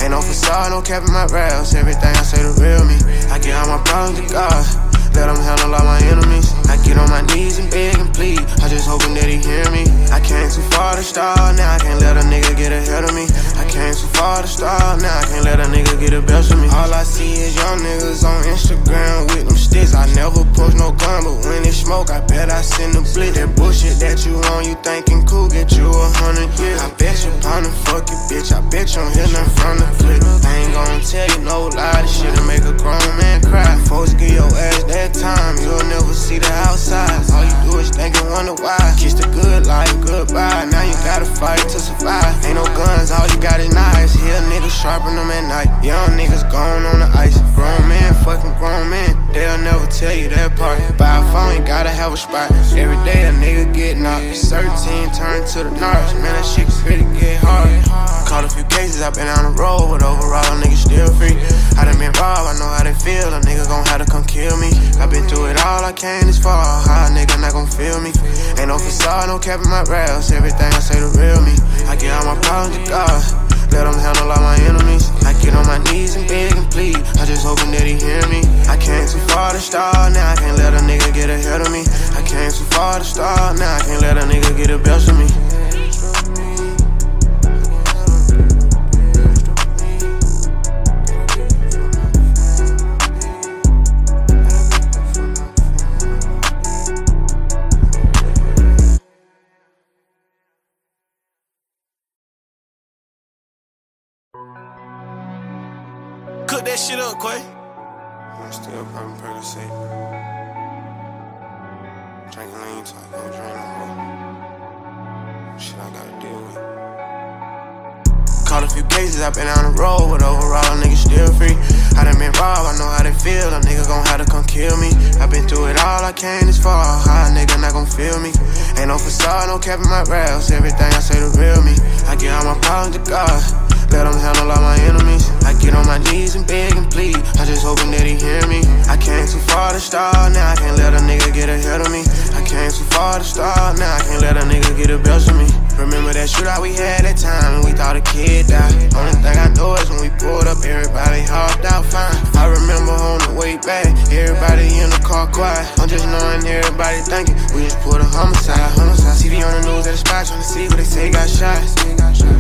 Ain't no facade, no cap in my raps. Everything I say the real me. I get all my problems to God. Him handle all my enemies. I get on my knees and beg and plead. I just hoping that he hear me. I came too far to start, now I can't let a nigga get ahead of me. I came too far to start, now I can't let a nigga get the best of me. All I see is young niggas on Instagram with them sticks. I never post no gun, but when it smoke, I bet I send a blitz. That bullshit that you on, you thinking cool, get you a hundred years. I bet you pound and fuck bitch. I bet you don't hear from the clip. I ain't gonna tell you no lie, this shit'll make a grown man cry. Folks get your ass that time, you'll never see the outside. All you do is think and wonder why. Kiss the good life, goodbye. Now you gotta fight to survive. Ain't no guns, all you got is knives. Here niggas sharpen them at night. Young niggas gone on the ice. Grown man, fucking grown man. They'll never tell you that part. By a phone, you gotta have a spot. Every day a nigga get knocked. 13 turn to the narcs. Man, that shit really get hard. Caught a few cases, I've been on the road, but overall, a nigga still free. I done been robbed, I know how they feel. A nigga gon' have to come kill me. I been through it all, I came this far. A nigga not gon' feel me? Ain't no facade, no cap in my raps. Everything I say the real me. I get all my problems to God. Let him handle all my enemies. I get on my knees and beg and plead. I just hoping that he hear me. I came too far to start, now I can't let a nigga get ahead of me. I came too far to start, now I can't let a nigga get the best of me. Cook that shit up, Quay. I'm still popping Percocet. Drinking lean talk, no drink no more. Shit I gotta deal with. Caught a few cases, i been on the road, but overall, a nigga still free. I done been robbed, I know how they feel. A nigga gon' have to come kill me. I been through it all, I came this far. How a nigga not gon' feel me? Ain't no facade, no cap in my raps. Everything I say the real me. I get all my problems to God. Let him handle all my enemies. I get on my knees and beg and plead. I just hoping that he hear me. I came too far to start, now I can't let a nigga get ahead of me. I came too far to start, now I can't let a nigga get the best of me. Remember that shootout we had that time we thought a kid died. Only thing I know is when we pulled up, everybody hopped out fine. I remember on the way back, everybody in the car quiet. I'm just knowing everybody thinking we just put a homicide. Homicide. TV on the news at the spot trying to see what they say got shots.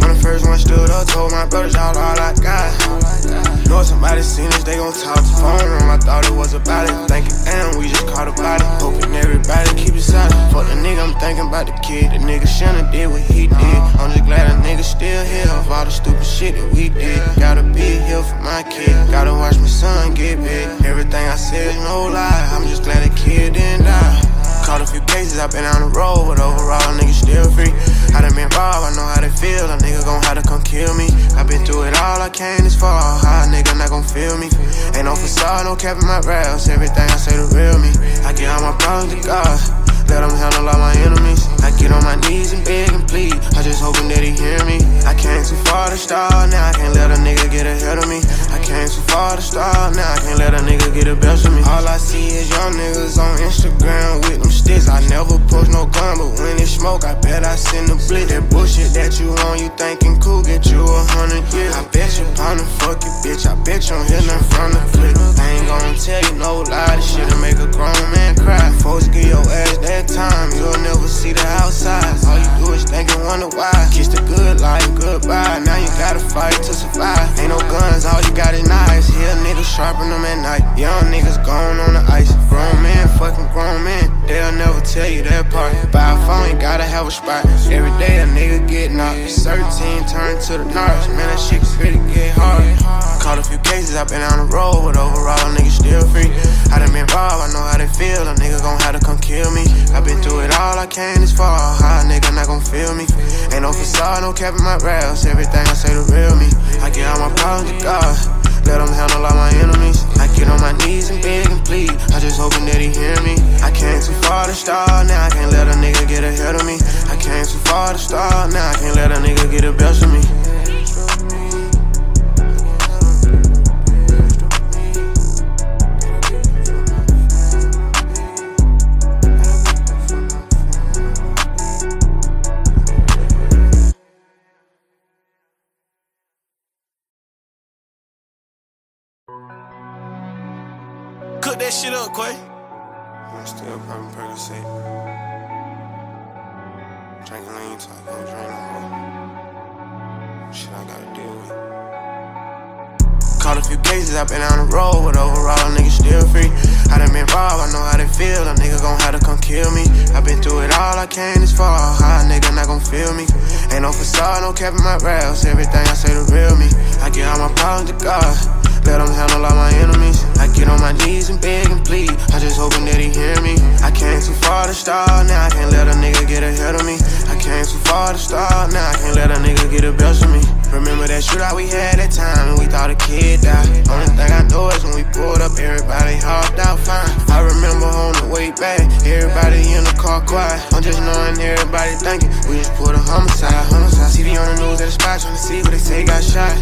When the first one stood up, told my brothers all all I got. Know somebody seen us, they gon' talk phone room. I thought it was about it. Thinking, damn, we just caught a body. Hoping everybody keep it silent. Fuck the nigga, I'm thinking about the kid. The nigga shouldn't did what he did. I'm just glad a nigga still here of all the stupid shit that we did. Gotta be here for my kid. Gotta watch my son get big. Everything I said is no lie. I'm just glad the kid didn't die. Caught a few cases, i been on the road, but overall, nigga still free. I done been robbed, I know how they feel. A nigga gon' have to come kill me. I been through it all, I came this far. How a nigga not gon' feel me? Ain't no facade, no cap in my raps. Everything I say the real me. I get all my problems to God. Let him handle all my enemies. I get on my knees and beg and plead. I just hoping that he hear me. I came too far to start, now I can't let a nigga get ahead of me. I came too far to start, now I can't let a nigga get the best of me. All I see is young niggas on Instagram with them sticks. I never post no gun, but when it smoke. I bet I send a blitz. That bullshit that you on, you thinking cool, get you a hundred years. I bet you pound and fuck you, bitch. I bet you don't hear from the clip. Have a spot. Every day a nigga get knocked. 13 turn to the narcs. Man, that shit really get hard. Caught a few cases, i been on the road, but overall, niggas still free. I done been robbed, I know how they feel. A nigga gon' have to come kill me. i been through it all, I came this far. How a nigga not gon' feel me? Ain't no facade, no cap in my raps. Everything I say the real me. I get all my problems to God. Let him handle all my enemies. I get on my knees and beg and plead. I just hoping that he hear me. I came too far to start, now I can't let a nigga get ahead of me. I came too far to start, now I can't let a nigga get the best of me. That shit up, Quay. I'm still popping Percocet. Drinking lean I can't drink no more. Shit I gotta deal with. Caught a few cases, i been on the road, but overall, niggas still free. I done been robbed, I know how they feel. A nigga gon' have to come kill me. i been through it all, I came this far. How a nigga not gon' feel me? Ain't no facade, no cap in my raps. Everything I say the real me. I get all my problems to God. Let handle all my enemies. I get on my knees and beg and plead. I just hoping that he hear me. I came too far to start, now I can't let a nigga get ahead of me. I came too far to start, now I can't let a nigga get the best of me. Remember that shootout we had that time and we thought a kid died. Only thing I know is when we pulled up, everybody hopped out fine. I remember on the way back, everybody in the car quiet. I'm just knowing everybody thinking we just pulled a homicide. TV on the news at the spot trying to see what they say got shot.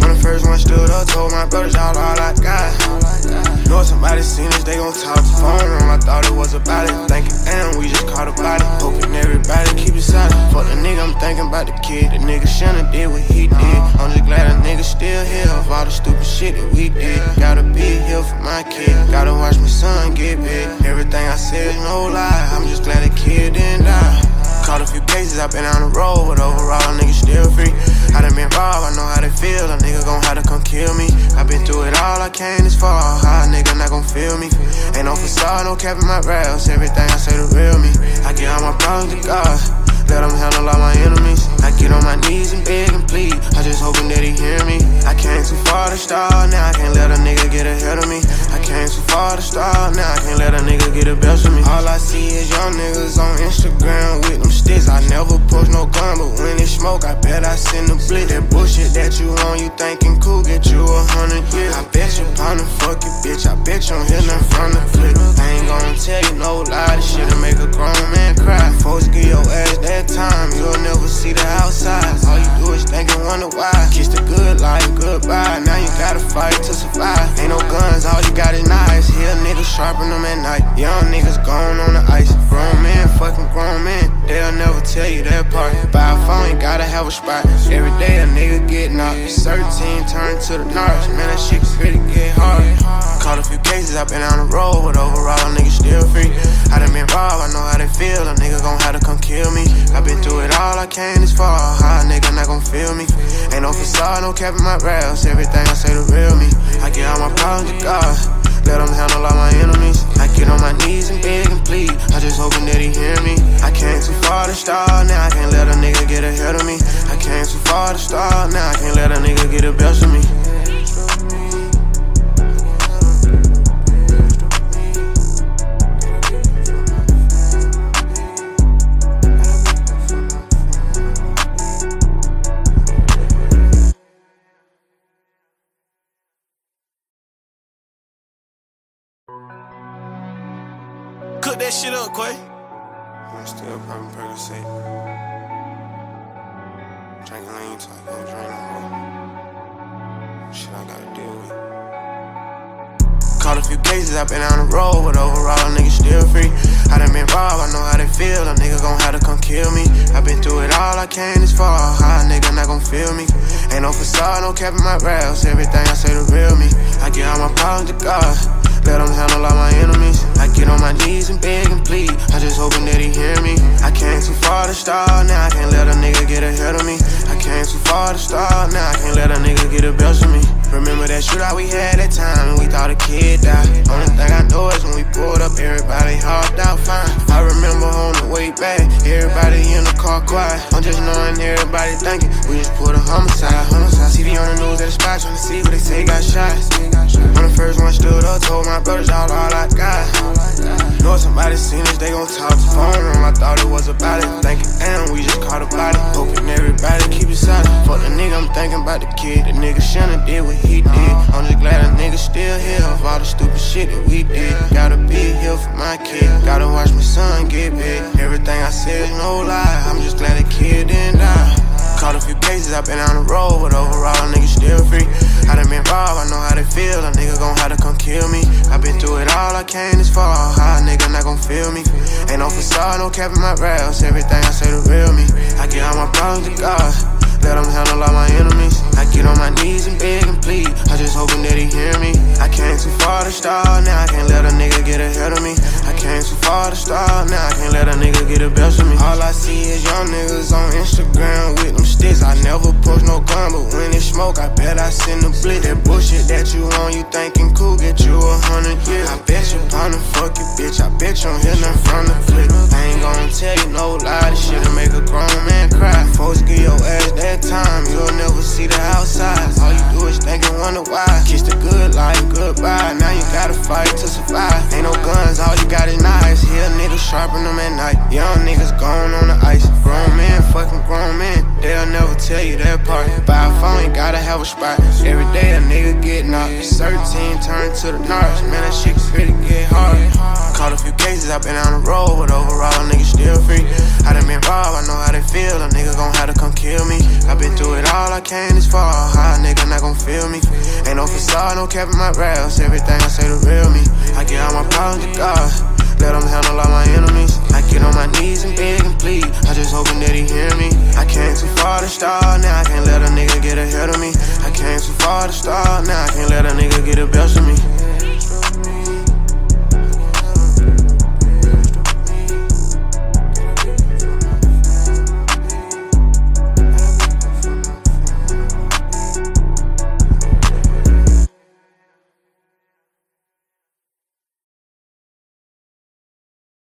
When the first one stood up, told my brothers all all I got. Know somebody seen us, they gon' talk the phone room. I thought it was about it. Thinking, damn, we just caught a body. Hoping everybody keep it silent. Fuck the nigga, I'm thinking about the kid. The nigga shouldn't did what he did. I'm just glad a nigga still here of all the stupid shit that we did. Gotta be here for my kid. Gotta watch my son get big. Everything I said is no lie. I'm just glad the kid didn't die. Caught a few cases, i been on the road, but overall, niggas still free. I done been robbed, I know how they feel. A nigga gon' have to come kill me. i been through it all, I came this far. How a nigga not gon' feel me? Ain't no facade, no cap in my raps. Everything I say the real me. I get all my problems to God. Let him handle all my enemies. I get on my knees and beg and plead. I just hoping that he hear me. I came too far to start, now I can't let a nigga get ahead of me. I came too far to start, now I can't let a nigga get the best of me. All I see is young niggas on Instagram with them sticks. I never post no gun, but when it smoke, I bet I send a blitz. That bullshit that you on, you thinking cool, get you a hundred years. I bet you pound and fuck you, bitch. I bet you hear nothing from the clip. I ain't gonna tell you no lie, this shit'll make a grown man cry. Folks get your ass that time, you'll never see the outside. All you do is think and wonder why. Kiss the good life, goodbye. Now you gotta fight to survive. Ain't no guns, all you got is knives. Here niggas sharpen them at night. Young niggas gone on the ice. Grown man, fucking grown man. They'll never tell you that part. Buy a phone, gotta have a spot. Every day a nigga get knocked. 13 turn to the narcs. Man, that shit really get hard. Caught a few cases, I've been on the road, but overall, niggas still free. I done been robbed, I know how they feel. A nigga gon' have to come kill me. I been through it all, I came this far. A nigga not gon' feel me? Ain't no facade, no cap in my raps. Everything I say the real me. I get all my problems to God. Let him handle all my enemies. I get on my knees and beg and plead. I just hoping that he hear me. I came too far to start, now I can't let a nigga get ahead of me. I came too far to start, now I can't let a nigga get the best of me. That shit up, Quay. I'm still popping Percocet. Drinking lean I can't drink no more. Shit I gotta deal with. Caught a few cases, i been on the road, but overall, niggas still free. I done been robbed, I know how they feel. A nigga gon' have to come kill me. I been through it all, I came this far. How a nigga not gon' feel me? Ain't no facade, no cap in my raps. Everything I say the real me. I get all my problems to God. Let him handle all my enemies. I get on my knees and beg and plead. I just hoping that he hear me. I came too far to start, now I can't let a nigga get ahead of me. I came too far to start, now I can't let a nigga get the best of me. Remember that shootout we had that time and we thought a kid died. Only thing I know is when we pulled up, everybody hopped out fine. I remember on the way back, everybody in the car quiet. I'm just knowing everybody thinking we just pulled a homicide. Homicide. CD on the news at the spot trying to see what they say got shot. The first one stood up, told my brothers all all I got. Know somebody seen us, they gon' talk the phone room. I thought it was about it. Thinking, damn, we just caught a body. Hoping everybody keep it silent. Fuck the nigga, I'm thinking about the kid. The nigga shouldn't did what he did. I'm just glad a nigga still here of all the stupid shit that we did. Gotta be here for my kid. Gotta watch my son get big. Everything I said is no lie. I'm just glad the kid didn't die. Caught a few cases, i been on the road, but overall, niggas still free. I done been robbed, I know how they feel. A nigga gon' have to come kill me. i been through it all, I came this far. How a nigga not gon' feel me? Ain't no facade, no cap in my raps. Everything I say the real me. I get all my problems to God. Let him handle all my enemies. I get on my knees and beg and plead. I just hoping that he hear me. I came too far to start, now I can't let a nigga get ahead of me. I came too far to start, now I can't let a nigga get the best of me. All I see is young niggas on Instagram with them sticks. I never post no gun, but when it smoke, I bet I send a blitz. That bullshit that you on, you thinking cool, get you a hundred years. I bet you pound fuck you, bitch. I bet you don't hear from the clip. I ain't gonna tell you no lie, this shit'll make a grown man cry. Folks get your ass time, you'll never see the outside. All you do is think and wonder why. Kiss the good life, goodbye. Now you gotta fight to survive. Ain't no guns, all you got is knives. Here niggas sharpen them at night. Young niggas going on the ice. Grown men, fucking grown men. They'll never tell you that part. Buy a phone, you gotta have a spot. Every day a nigga get knocked. 13 turn to the narcs. Man, that shit really get hard. Caught a few cases, i been on the road, but overall, niggas still free. I done been robbed, I know how they feel. A nigga gon' have to come kill me. I been through it all, I came this far. A nigga not gon' feel me? Ain't no facade, no cap in my raps. Everything I say the real me. I get all my problems to God. Let him handle all my enemies. I get on my knees and beg and plead. I just hoping that he hear me. I came too far to start, now I can't let a nigga get ahead of me. I came too far to start, now I can't let a nigga get the best of me.